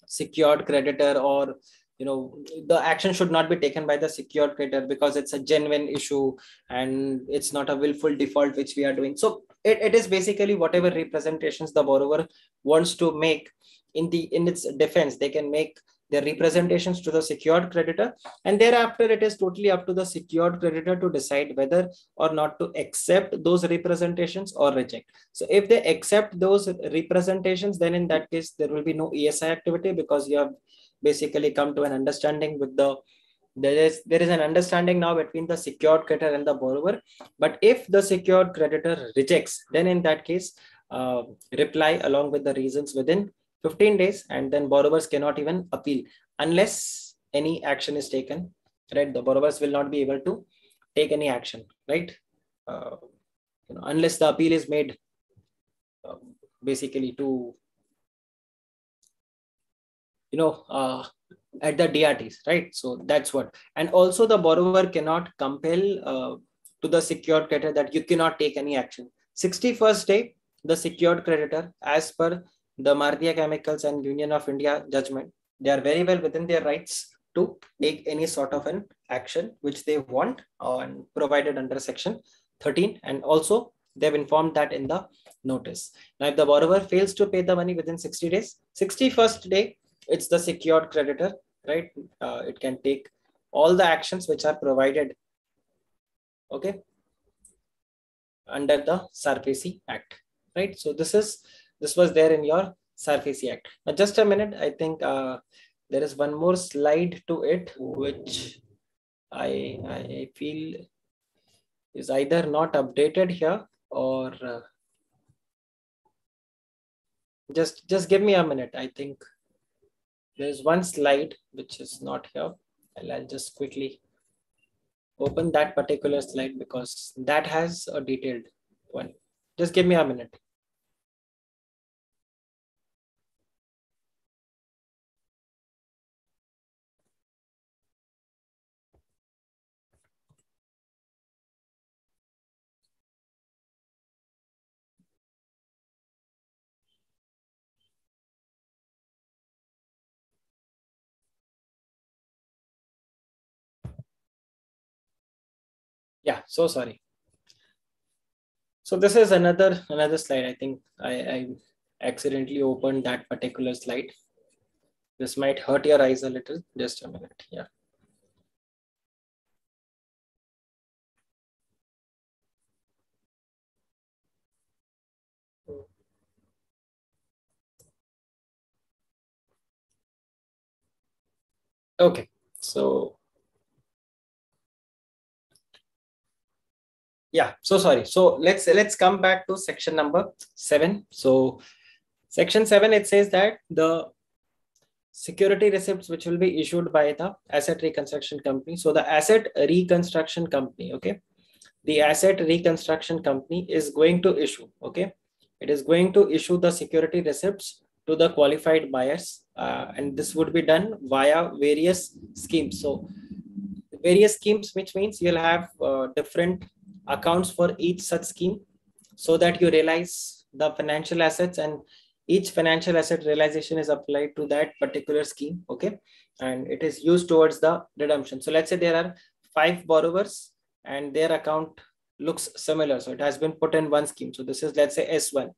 secured creditor or you know the action should not be taken by the secured creditor because it's a genuine issue and it's not a willful default which we are doing so it, it is basically whatever representations the borrower wants to make in the in its defense. They can make their representations to the secured creditor and thereafter it is totally up to the secured creditor to decide whether or not to accept those representations or reject. So if they accept those representations then in that case there will be no esi activity because you have basically come to an understanding with the there is there is an understanding now between the secured creditor and the borrower. But if the secured creditor rejects then in that case uh, reply along with the reasons within 15 days and then borrowers cannot even appeal unless any action is taken right? The borrowers will not be able to take any action right? Uh, you know, unless the appeal is made uh, basically to you know uh, at the DRTs, right? So that's what. And also the borrower cannot compel uh, to the secured creditor that you cannot take any action. 61st day, the secured creditor, as per the Mardia Chemicals and Union of India judgment, they are very well within their rights to take any sort of an action which they want and provided under section 13 and also they've informed that in the notice. Now, if the borrower fails to pay the money within 60 days, 61st day, it's the secured creditor, right? Uh, it can take all the actions which are provided, okay, under the SARFAESI Act, right? So this is this was there in your SARFAESI Act. Now, just a minute, I think uh, there is one more slide to it, which I I feel is either not updated here or uh, just just give me a minute. I think there's one slide which is not here. And I'll just quickly open that particular slide because that has a detailed one. Just give me a minute. So sorry. So this is another another slide i think. I i accidentally opened that particular slide. This might hurt your eyes a little. Just a minute yeah. Okay so yeah so sorry. So let's let's come back to section number seven. So section seven it says that the security receipts which will be issued by the asset reconstruction company. So the asset reconstruction company okay? The asset reconstruction company is going to issue okay? It is going to issue the security receipts to the qualified buyers uh, and this would be done via various schemes. So various schemes which means you'll have uh, different accounts for each such scheme so that you realize the financial assets and each financial asset realization is applied to that particular scheme okay? And it is used towards the redemption. So let's say there are five borrowers and their account looks similar. So it has been put in one scheme. So this is let's say s1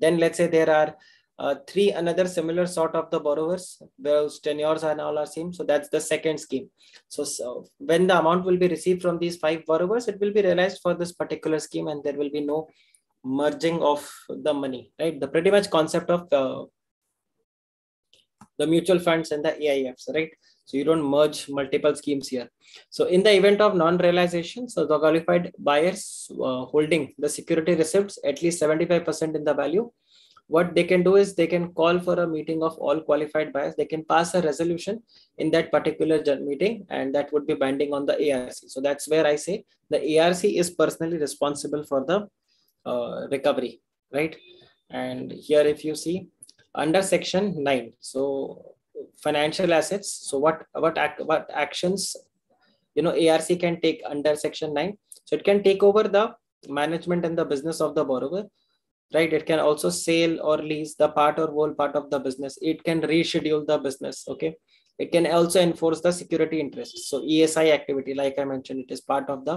then let's say there are uh, three another similar sort of the borrowers. Those tenures are all are same. So that's the second scheme. So, so when the amount will be received from these five borrowers it will be realized for this particular scheme and there will be no merging of the money right? The pretty much concept of uh, the mutual funds and the aifs right? So you don't merge multiple schemes here. So in the event of non-realization so the qualified buyers uh, holding the security receipts at least 75% in the value what they can do is they can call for a meeting of all qualified buyers. They can pass a resolution in that particular meeting, and that would be binding on the ARC. So that's where I say the ARC is personally responsible for the uh, recovery, right? And here, if you see under section nine, so financial assets. So what what act, what actions you know ARC can take under section nine? So it can take over the management and the business of the borrower right it can also sell or lease the part or whole part of the business it can reschedule the business okay it can also enforce the security interest so esi activity like i mentioned it is part of the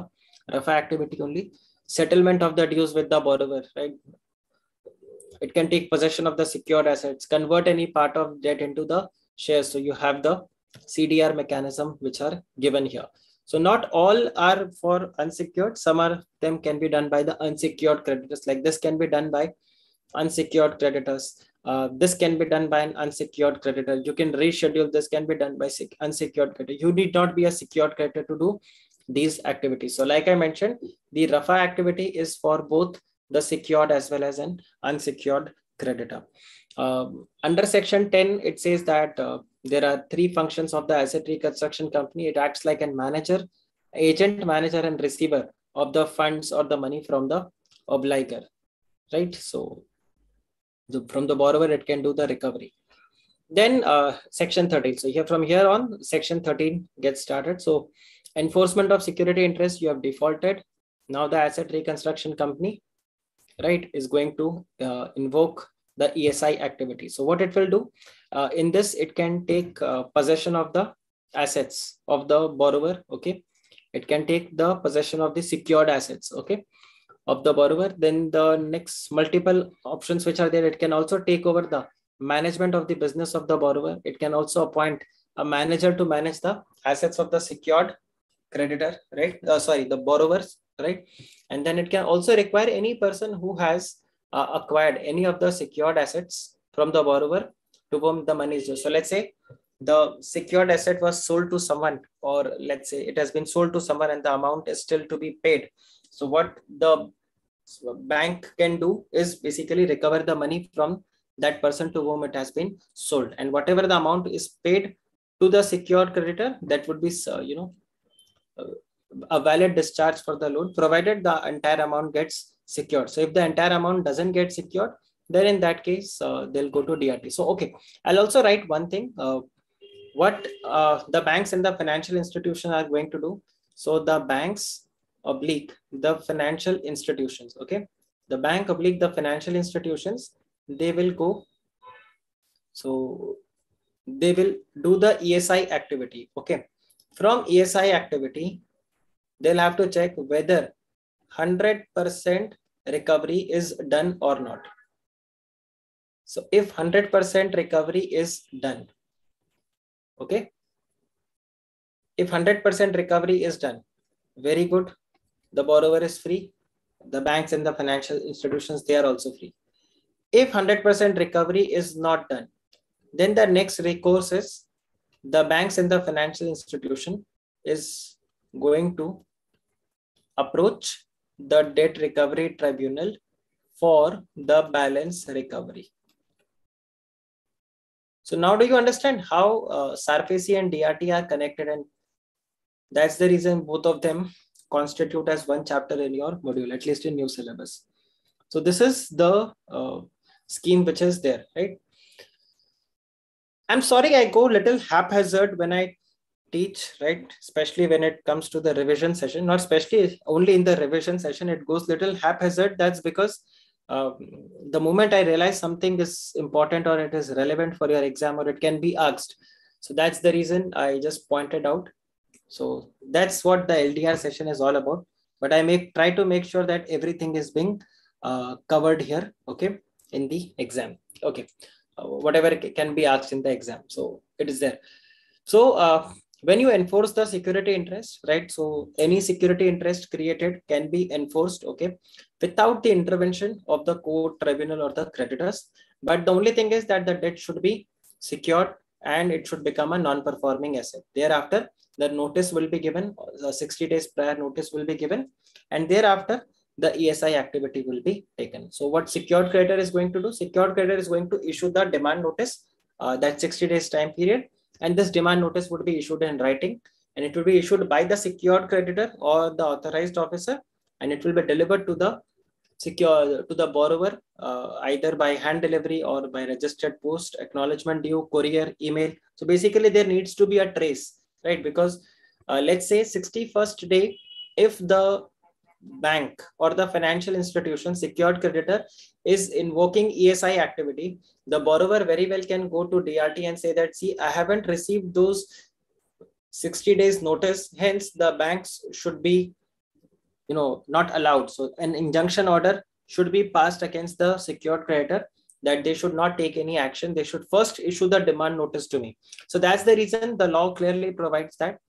rafa activity only settlement of the dues with the borrower, right? It can take possession of the secured assets, convert any part of debt into the shares. So you have the CDR mechanism which are given here. So not all are for unsecured. Some of them can be done by the unsecured creditors. Like this can be done by unsecured creditors. Uh, this can be done by an unsecured creditor. You can reschedule. This can be done by unsecured creditor. You need not be a secured creditor to do these activities. So like I mentioned, the RAFA activity is for both the secured as well as an unsecured creditor. Um, under section 10, it says that uh, there are three functions of the asset reconstruction company. It acts like a manager, agent, manager, and receiver of the funds or the money from the obligor, right? So the, from the borrower, it can do the recovery. Then uh, section 13. So here from here on, section 13 gets started. So enforcement of security interest, you have defaulted. Now the asset reconstruction company, right, is going to uh, invoke the ESI activity. So what it will do uh, in this, it can take uh, possession of the assets of the borrower. Okay. It can take the possession of the secured assets. Okay. Of the borrower. Then the next multiple options which are there, it can also take over the management of the business of the borrower. It can also appoint a manager to manage the assets of the secured creditor, right? Uh, sorry, the borrowers, right? And then it can also require any person who has uh, acquired any of the secured assets from the borrower to whom the money is due. So let's say the secured asset was sold to someone, or let's say it has been sold to someone and the amount is still to be paid. So what the bank can do is basically recover the money from that person to whom it has been sold. And whatever the amount is paid to the secured creditor, that would be, uh, you know, uh, a valid discharge for the loan, provided the entire amount gets secured. So if the entire amount doesn't get secured, then in that case, uh, they'll go to DRT. So, okay, I'll also write one thing, uh, what uh, the banks and the financial institution are going to do. So the banks oblique the financial institutions, okay? The bank oblique the financial institutions, they will go, so they will do the ESI activity, okay? From ESI activity, they'll have to check whether 100% recovery is done or not. So if 100% recovery is done, okay. If 100% recovery is done, very good. The borrower is free. The banks and the financial institutions, they are also free. If 100% recovery is not done, then the next recourse is the banks and the financial institution is going to approach the debt recovery tribunal for the balance recovery. So now do you understand how uh, SARFAESI and DRT are connected and that's the reason both of them constitute as one chapter in your module, at least in new syllabus. So this is the uh, scheme which is there, right? I'm sorry I go little haphazard when I teach, right? Especially when it comes to the revision session, not especially only in the revision session, it goes little haphazard. That's because uh, the moment I realize something is important or it is relevant for your exam or it can be asked. So that's the reason I just pointed out. So that's what the LDR session is all about. But I make try to make sure that everything is being uh, covered here, okay, in the exam. Okay, uh, whatever can be asked in the exam. So it is there. So uh, when you enforce the security interest, right? So any security interest created can be enforced, okay, without the intervention of the court, tribunal, or the creditors. But the only thing is that the debt should be secured and it should become a non-performing asset. Thereafter, the notice will be given, the 60 days prior notice will be given, and thereafter the ESI activity will be taken. So what secured creditor is going to do? Secured creditor is going to issue the demand notice, uh, that 60 days time period, and this demand notice would be issued in writing. And it will be issued by the secured creditor or the authorized officer. And it will be delivered to the secure to the borrower uh, either by hand delivery or by registered post acknowledgement due courier email. So basically there needs to be a trace right? Because uh, let's say 61st day if the bank or the financial institution secured creditor is invoking ESI activity, the borrower very well can go to DRT and say that, see, I haven't received those 60 days notice. Hence, the banks should be you know not allowed. So an injunction order should be passed against the secured creditor that they should not take any action. They should first issue the demand notice to me. So that's the reason the law clearly provides that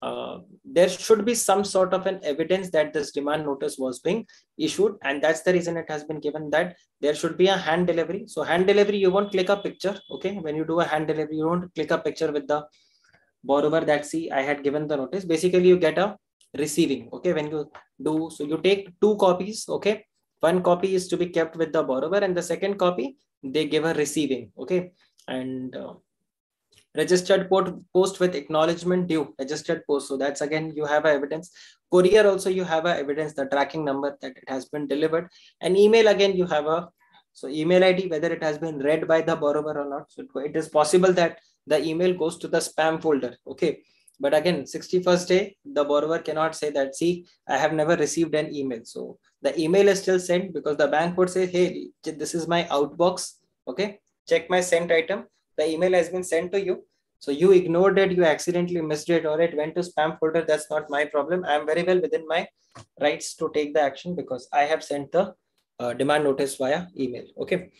uh, there should be some sort of an evidence that this demand notice was being issued and that's the reason it has been given that there should be a hand delivery. So hand delivery you won't click a picture okay? When you do a hand delivery you won't click a picture with the borrower that see i had given the notice. Basically you get a receiving okay? When you do so you take two copies okay? One copy is to be kept with the borrower and the second copy they give a receiving okay? And uh, registered post with acknowledgement due registered post. So that's again you have a evidence. Courier also you have a evidence the tracking number that it has been delivered. And email again you have a so email id whether it has been read by the borrower or not. So it is possible that the email goes to the spam folder. Okay. But again 61st day the borrower cannot say that see i have never received an email. So the email is still sent because the bank would say hey this is my outbox. Okay. Check my sent item the email has been sent to you. So you ignored it you accidentally missed it or it went to spam folder. That's not my problem. I am very well within my rights to take the action because i have sent the uh, demand notice via email. Okay.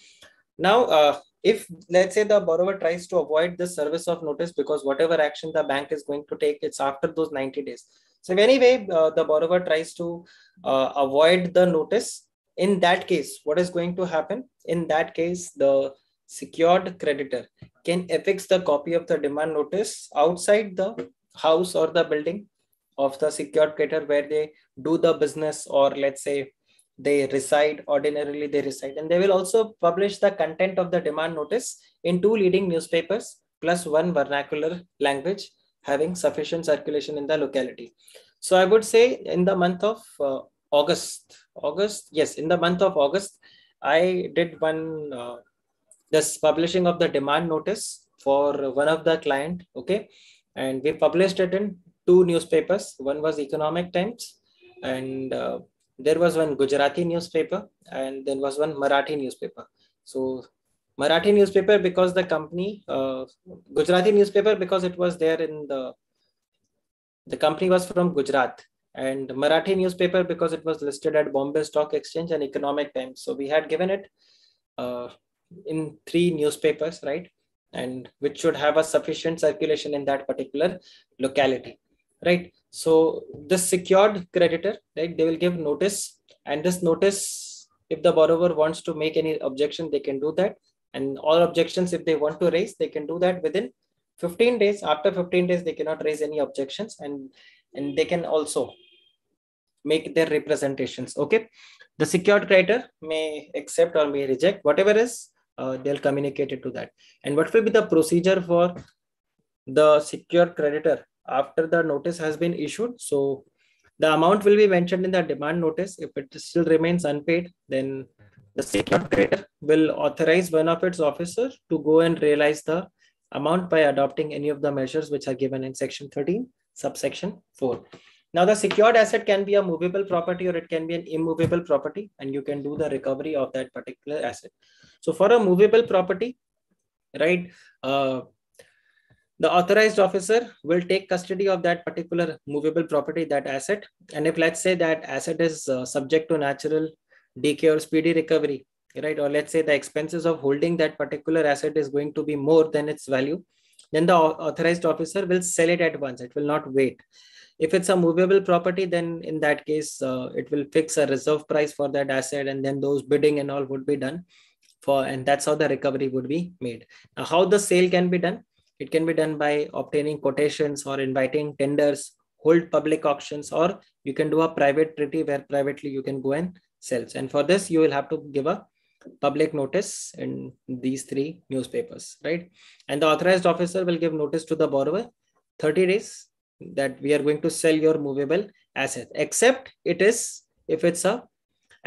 Now uh, if let's say the borrower tries to avoid the service of notice because whatever action the bank is going to take it's after those 90 days. So if anyway uh, the borrower tries to uh, avoid the notice in that case what is going to happen? In that case the secured creditor can affix the copy of the demand notice outside the house or the building of the secured creditor where they do the business or let's say they reside ordinarily they reside. And they will also publish the content of the demand notice in two leading newspapers plus one vernacular language having sufficient circulation in the locality. So i would say in the month of uh, august august yes in the month of august i did one uh, this publishing of the demand notice for one of the client okay? And we published it in two newspapers. One was economic times and uh, there was one gujarati newspaper and then was one marathi newspaper. So marathi newspaper because the company uh, gujarati newspaper because it was there in the the company was from gujarat and marathi newspaper because it was listed at bombay stock exchange and economic times. So we had given it uh, in three newspapers, right? And which should have a sufficient circulation in that particular locality, right? So the secured creditor, right? They will give notice, and this notice, if the borrower wants to make any objection, they can do that. And all objections, if they want to raise, they can do that within 15 days. After 15 days, they cannot raise any objections, and and they can also make their representations. Okay, the secured creditor may accept or may reject whatever is uh, they'll communicate it to that. And what will be the procedure for the secured creditor after the notice has been issued? So the amount will be mentioned in the demand notice. If it still remains unpaid, then the secured creditor will authorize one of its officers to go and realize the amount by adopting any of the measures which are given in section 13, subsection 4. Now the secured asset can be a movable property or it can be an immovable property and you can do the recovery of that particular asset. So for a movable property, right, uh, the authorized officer will take custody of that particular movable property, that asset. And if let's say that asset is uh, subject to natural decay or speedy recovery, right, or let's say the expenses of holding that particular asset is going to be more than its value, then the authorized officer will sell it at once. It will not wait if it's a movable property then in that case uh, it will fix a reserve price for that asset and then those bidding and all would be done for and that's how the recovery would be made. Now how the sale can be done? It can be done by obtaining quotations or inviting tenders hold public auctions or you can do a private treaty where privately you can go and sell. And for this you will have to give a public notice in these three newspapers right? And the authorized officer will give notice to the borrower 30 days that we are going to sell your movable asset except it is if it's a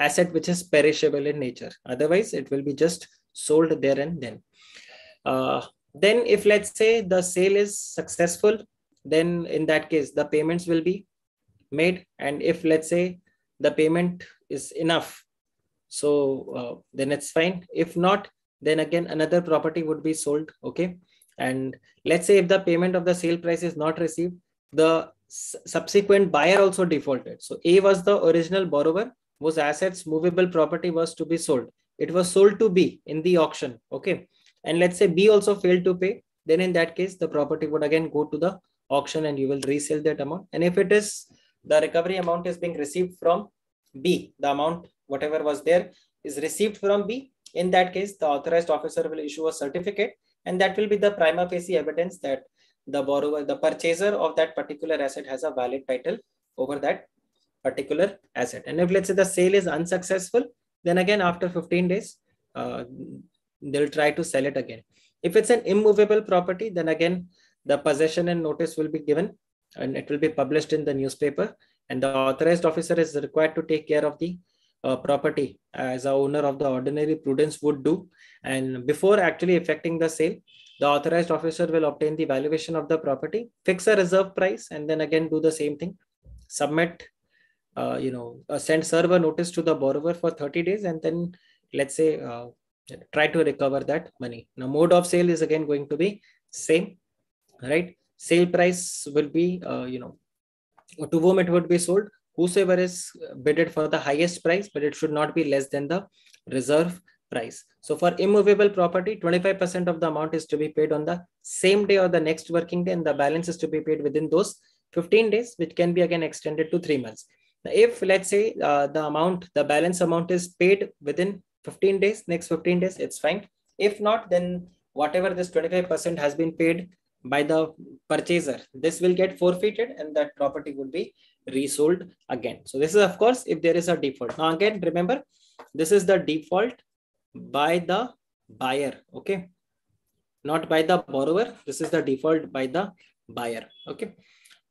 asset which is perishable in nature. Otherwise it will be just sold there and then. Uh, then if let's say the sale is successful then in that case the payments will be made. And if let's say the payment is enough so uh, then it's fine. If not then again another property would be sold okay? And let's say if the payment of the sale price is not received the subsequent buyer also defaulted. So A was the original borrower whose assets movable property was to be sold. It was sold to B in the auction. Okay. And let's say B also failed to pay. Then in that case, the property would again go to the auction and you will resell that amount. And if it is the recovery amount is being received from B, the amount, whatever was there is received from B. In that case, the authorized officer will issue a certificate and that will be the prima facie evidence that the borrower, the purchaser of that particular asset has a valid title over that particular asset. And if let's say the sale is unsuccessful, then again after 15 days, uh, they'll try to sell it again. If it's an immovable property, then again the possession and notice will be given and it will be published in the newspaper and the authorized officer is required to take care of the uh, property as a owner of the ordinary prudence would do and before actually effecting the sale the authorized officer will obtain the valuation of the property, fix a reserve price, and then again do the same thing. Submit, uh, you know, uh, send server notice to the borrower for 30 days, and then let's say uh, try to recover that money. Now, mode of sale is again going to be same, right? Sale price will be, uh, you know, to whom it would be sold. Whosoever is bidded for the highest price, but it should not be less than the reserve price. So for immovable property, 25% of the amount is to be paid on the same day or the next working day, and the balance is to be paid within those 15 days, which can be again extended to three months. If let's say uh, the amount, the balance amount is paid within 15 days, next 15 days, it's fine. If not, then whatever this 25% has been paid by the purchaser, this will get forfeited and that property would be resold again. So this is of course, if there is a default. Now again, remember, this is the default by the buyer okay not by the borrower this is the default by the buyer okay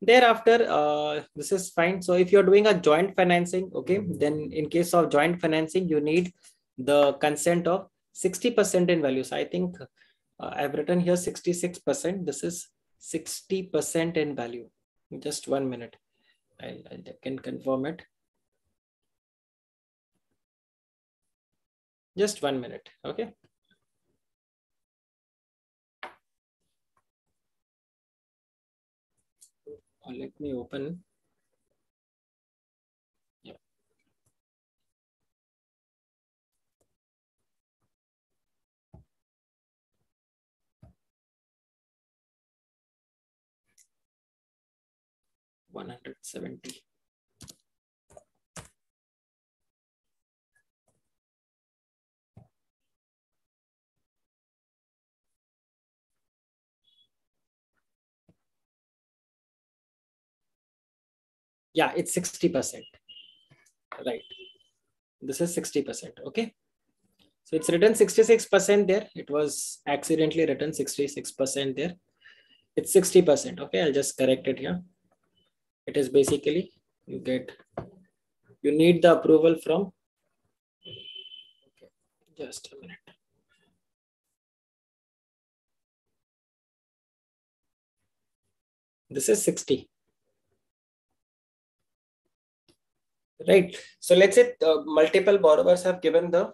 thereafter uh, this is fine. So if you're doing a joint financing okay then in case of joint financing you need the consent of 60% in value. So i think uh, i've written here 66% this is 60% in value. Just one minute. I, I can confirm it. Just one minute, okay? Uh, let me open. One hundred seventy. Yeah it's 60% right. This is 60% okay? So it's written 66% there. It was accidentally written 66% there. It's 60% okay? I'll just correct it here. It is basically you get you need the approval from okay just a minute. This is 60 right. So let's say uh, multiple borrowers have given the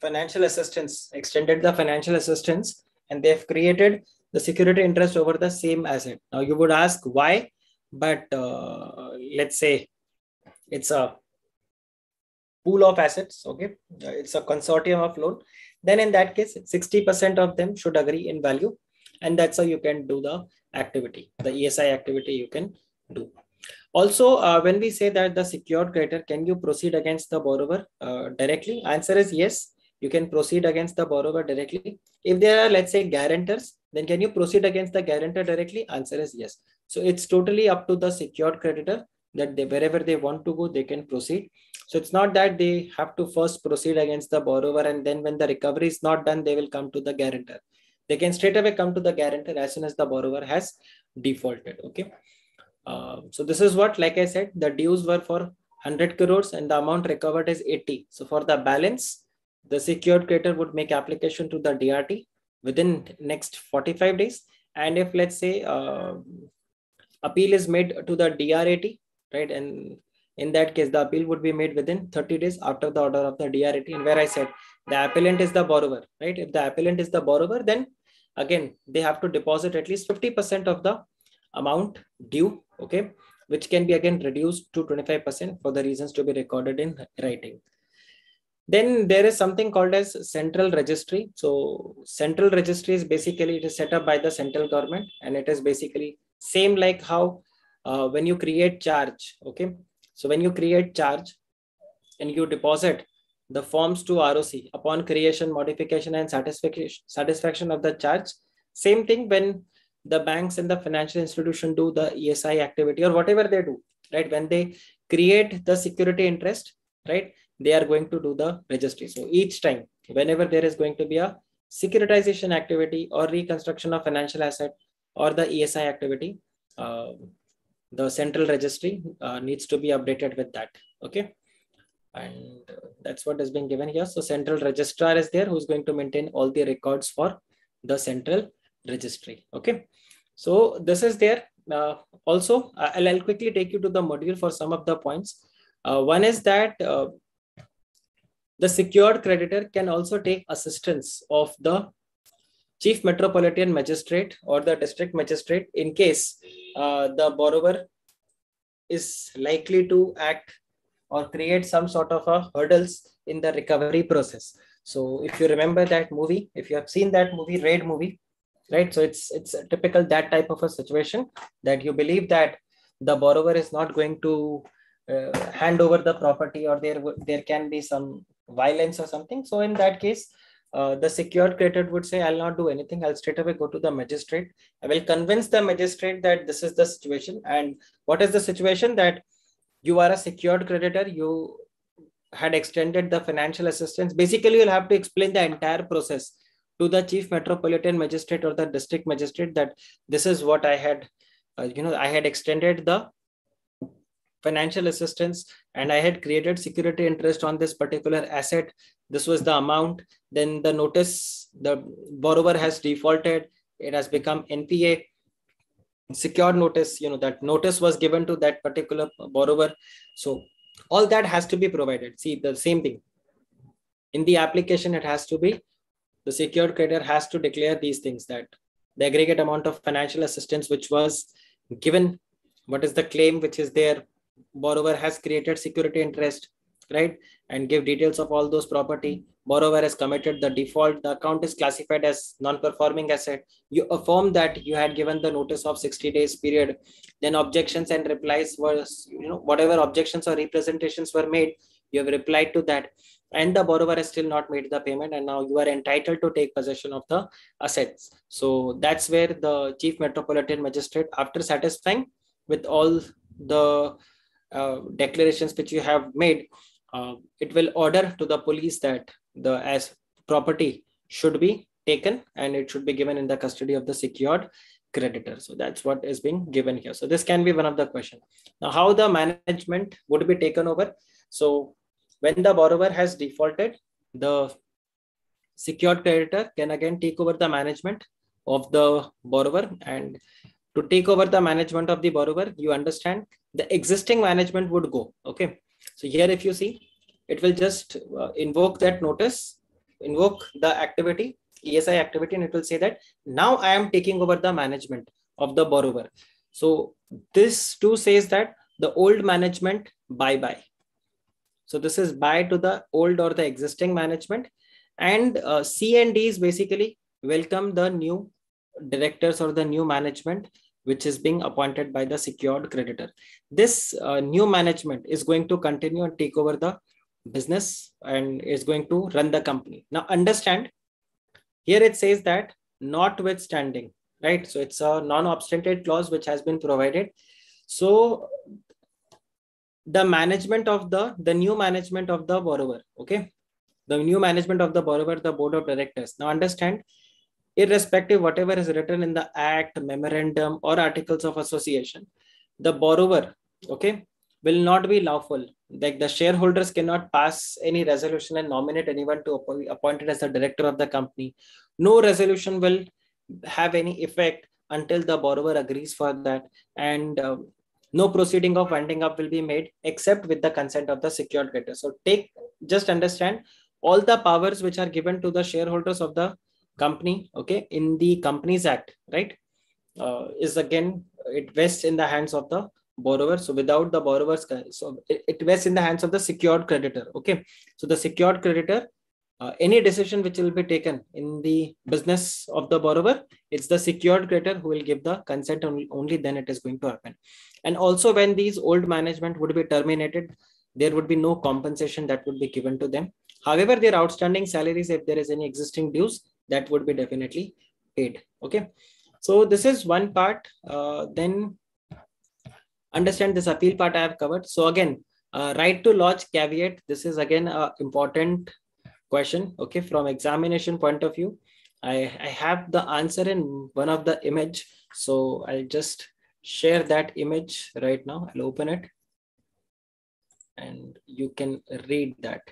financial assistance extended the financial assistance and they've created the security interest over the same asset. Now you would ask why but uh, let's say it's a pool of assets okay? It's a consortium of loan. Then in that case 60% of them should agree in value and that's how you can do the activity the esi activity you can do also, uh, when we say that the secured creditor, can you proceed against the borrower uh, directly? Answer is yes, you can proceed against the borrower directly. If there are, let's say, guarantors, then can you proceed against the guarantor directly? Answer is yes. So it's totally up to the secured creditor that they, wherever they want to go, they can proceed. So it's not that they have to first proceed against the borrower and then when the recovery is not done, they will come to the guarantor. They can straight away come to the guarantor as soon as the borrower has defaulted. Okay. Uh, so this is what, like I said, the dues were for 100 crores and the amount recovered is 80. So for the balance, the secured creditor would make application to the DRT within next 45 days. And if let's say uh, appeal is made to the DRAT, right? And in that case, the appeal would be made within 30 days after the order of the DRAT. And where I said the appellant is the borrower, right? If the appellant is the borrower, then again, they have to deposit at least 50% of the amount due okay which can be again reduced to 25% for the reasons to be recorded in writing. Then there is something called as central registry. So central registry is basically it is set up by the central government and it is basically same like how uh, when you create charge. Okay. So when you create charge and you deposit the forms to ROC upon creation, modification and satisfaction, satisfaction of the charge. Same thing when the banks and the financial institution do the ESI activity or whatever they do, right? When they create the security interest, right? They are going to do the registry. So each time, whenever there is going to be a securitization activity or reconstruction of financial asset or the ESI activity, uh, the central registry uh, needs to be updated with that. Okay. And that's what has been given here. So central registrar is there who's going to maintain all the records for the central registry. Okay. So this is there. Uh, also, I'll, I'll, quickly take you to the module for some of the points. Uh, one is that uh, the secured creditor can also take assistance of the chief metropolitan magistrate or the district magistrate in case uh, the borrower is likely to act or create some sort of a hurdles in the recovery process. So if you remember that movie, if you have seen that movie, Raid movie, right? So it's it's typical that type of a situation that you believe that the borrower is not going to uh, hand over the property or there there can be some violence or something. So in that case, uh, the secured creditor would say, I'll not do anything. I'll straight away go to the magistrate. I will convince the magistrate that this is the situation. And what is the situation that you are a secured creditor you had extended the financial assistance basically you'll have to explain the entire process to the chief metropolitan magistrate or the district magistrate that this is what i had uh, you know i had extended the financial assistance and i had created security interest on this particular asset. This was the amount. Then the notice the borrower has defaulted. It has become npa secured notice you know that notice was given to that particular borrower. So all that has to be provided. See the same thing. In the application it has to be the secured creditor has to declare these things that the aggregate amount of financial assistance which was given what is the claim which is there borrower has created security interest right and give details of all those property. Borrower has committed the default the account is classified as non-performing asset. You affirm that you had given the notice of 60 days period. Then objections and replies were you know whatever objections or representations were made you have replied to that and the borrower has still not made the payment and now you are entitled to take possession of the assets. So that's where the chief metropolitan magistrate after satisfying with all the uh, declarations which you have made uh, it will order to the police that the as property should be taken and it should be given in the custody of the secured creditor. So that's what is being given here. So this can be one of the question now how the management would be taken over? So when the borrower has defaulted the secured creditor can again take over the management of the borrower and to take over the management of the borrower you understand the existing management would go okay so here, if you see, it will just uh, invoke that notice, invoke the activity, ESI activity, and it will say that now I am taking over the management of the borrower. So this too says that the old management bye bye. So this is bye to the old or the existing management, and uh, C and D is basically welcome the new directors or the new management which is being appointed by the secured creditor. This uh, new management is going to continue and take over the business and is going to run the company. Now, understand here it says that notwithstanding, right? So it's a non obstante clause which has been provided. So the management of the the new management of the borrower, okay, the new management of the borrower, the board of directors. Now understand irrespective whatever is written in the act memorandum or articles of association the borrower okay will not be lawful. Like the shareholders cannot pass any resolution and nominate anyone to be appointed as the director of the company. No resolution will have any effect until the borrower agrees for that. And uh, no proceeding of winding up will be made except with the consent of the secured creditor so take just understand all the powers which are given to the shareholders of the company okay in the companies act right uh, is again it vests in the hands of the borrower. So without the borrower's, so it, it rests in the hands of the secured creditor. Okay. So the secured creditor, uh, any decision which will be taken in the business of the borrower, it's the secured creditor who will give the consent only, only then it is going to happen. And also when these old management would be terminated, there would be no compensation that would be given to them. However, their outstanding salaries, if there is any existing dues, that would be definitely paid. Okay. So this is one part. Uh, then understand this appeal part I have covered. So again, uh, right to lodge caveat. This is again an important question. Okay, from examination point of view, I, I have the answer in one of the image. So I'll just share that image right now. I'll open it and you can read that.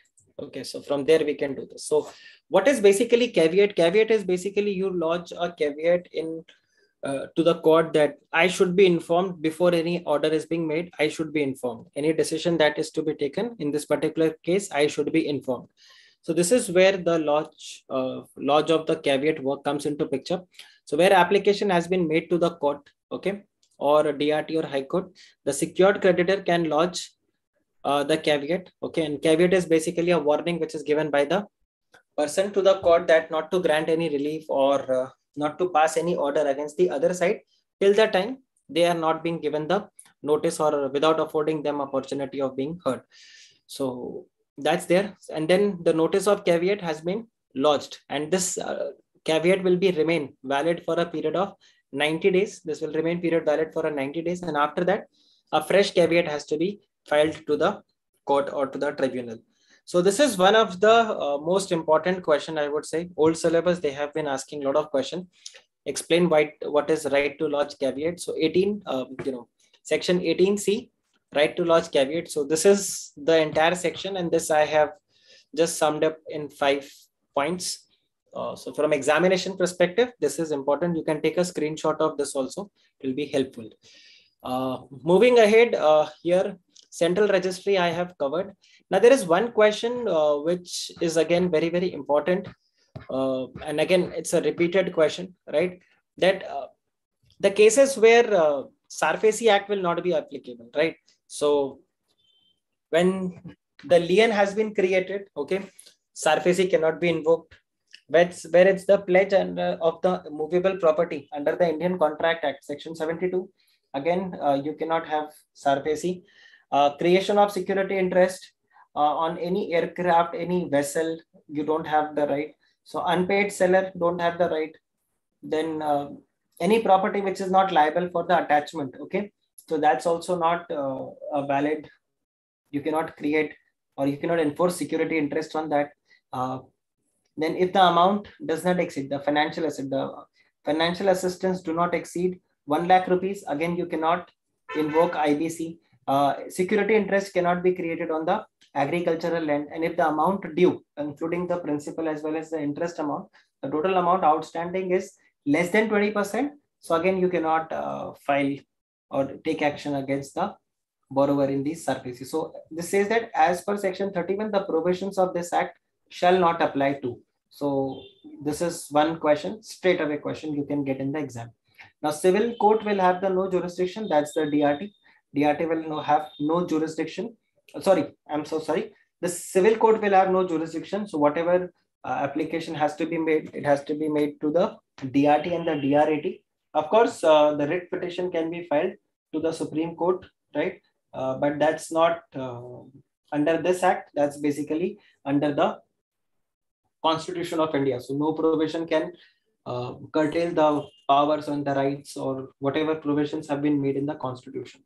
Okay, so from there we can do this. So what is basically caveat? Caveat is basically you lodge a caveat in uh, to the court that I should be informed before any order is being made. I should be informed. Any decision that is to be taken in this particular case, I should be informed. So this is where the lodge, uh, lodge of the caveat work comes into picture. So where application has been made to the court, okay, or DRT or High Court, the secured creditor can lodge uh, the caveat, okay, and caveat is basically a warning which is given by the person to the court that not to grant any relief or uh, not to pass any order against the other side till the time they are not being given the notice or without affording them opportunity of being heard so that's there and then the notice of caveat has been lodged and this uh, caveat will be remain valid for a period of 90 days this will remain period valid for a 90 days and after that a fresh caveat has to be filed to the court or to the tribunal so this is one of the uh, most important question, I would say. Old syllabus, they have been asking a lot of question. Explain why, what is right to lodge caveat. So 18, um, you know, section 18C, right to lodge caveat. So this is the entire section and this I have just summed up in five points. Uh, so from examination perspective, this is important. You can take a screenshot of this also. It will be helpful. Uh, moving ahead uh, here, central registry I have covered. Now, there is one question uh, which is again very, very important. Uh, and again, it's a repeated question, right? That uh, the cases where uh, Act will not be applicable, right? So when the lien has been created, okay, SARFAESI cannot be invoked. It's, where it's the pledge and, uh, of the movable property under the Indian Contract Act, Section 72. Again, uh, you cannot have SARFAESI. Uh, creation of security interest uh, on any aircraft, any vessel, you don't have the right. So unpaid seller don't have the right. Then uh, any property which is not liable for the attachment. Okay, so that's also not uh, a valid. You cannot create or you cannot enforce security interest on that. Uh, then if the amount does not exceed the financial asset, the financial assistance do not exceed 1 lakh rupees, again, you cannot invoke IBC. Uh, security interest cannot be created on the agricultural land and if the amount due including the principal as well as the interest amount the total amount outstanding is less than 20% so again you cannot uh, file or take action against the borrower in these SARFAESI so this says that as per section 31 the provisions of this act shall not apply to so this is one question straight away question you can get in the exam now civil court will have the no jurisdiction that's the drt drt will have no jurisdiction sorry, I'm so sorry. The civil court will have no jurisdiction. So whatever uh, application has to be made, it has to be made to the DRT and the DRAT. Of course, uh, the writ petition can be filed to the Supreme Court, right? Uh, but that's not uh, under this act. That's basically under the Constitution of India. So no provision can uh, curtail the powers and the rights or whatever provisions have been made in the Constitution.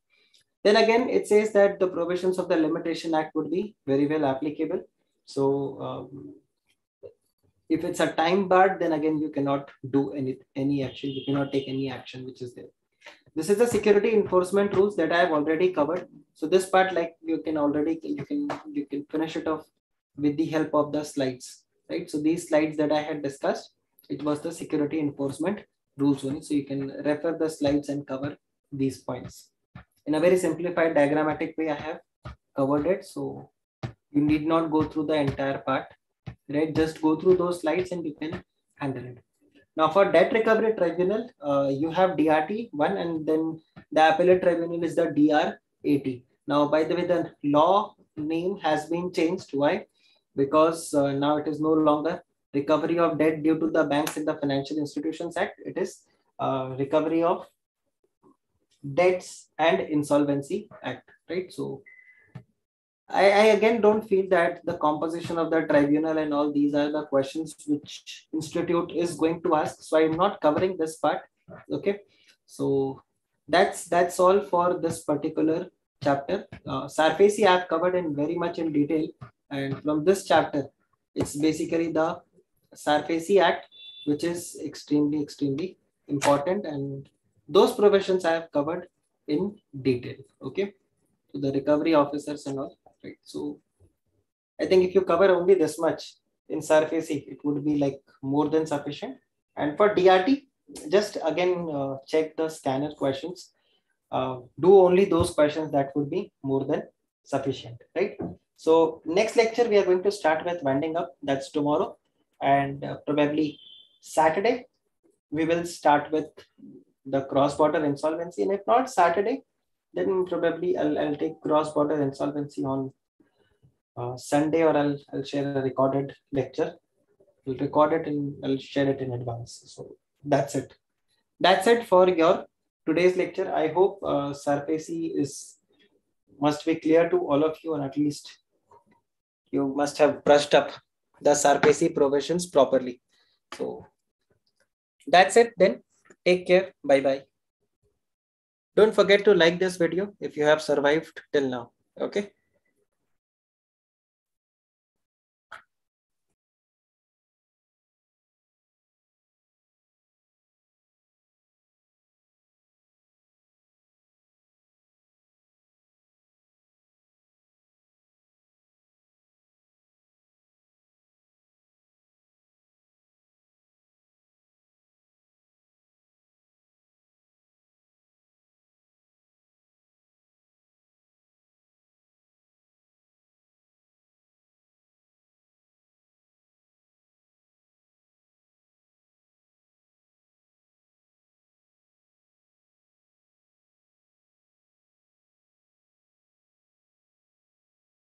Then again, it says that the provisions of the Limitation Act would be very well applicable. So um, if it's a time barred, then again, you cannot do any, any action. You cannot take any action which is there. This is the security enforcement rules that I have already covered. So this part, like you can already, you can, you can finish it off with the help of the slides, right? So these slides that I had discussed, it was the security enforcement rules only. So you can refer the slides and cover these points in a very simplified diagrammatic way, I have covered it. So you need not go through the entire part, right? Just go through those slides and you can handle it. Now for debt recovery tribunal, uh, you have DRT one and then The appellate tribunal is the DRAT. Now, by the way, the law name has been changed. Why? Because uh, now it is no longer recovery of debt due to the Banks and the Financial Institutions Act. It is uh, recovery of debts and insolvency act right so I, I, again don't feel that the composition of the tribunal and all these are the questions which institute is going to ask so i'm not covering this part okay so that's that's all for this particular chapter uh, SARFAESI i've covered in very much in detail and from this chapter it's basically the SARFAESI act which is extremely extremely important and those professions I have covered in detail. Okay. So the recovery officers and all. Right. So I think if you cover only this much in SARFAESI, it would be like more than sufficient. And for DRT, just again uh, check the scanner questions. Uh, do only those questions that would be more than sufficient, right? So next lecture, we are going to start with winding up. That's tomorrow. And uh, probably Saturday, we will start with the cross-border insolvency. And if not Saturday, then probably I'll, I'll take cross-border insolvency on uh, Sunday or I'll, I'll share a recorded lecture. I'll record it and I'll share it in advance. So that's it. That's it for your today's lecture. I hope uh, SARFAESI is must be clear to all of you, and at least you must have brushed up the SARFAESI provisions properly. So that's it then. Take care. Bye bye. Don't forget to like this video if you have survived till now. Okay.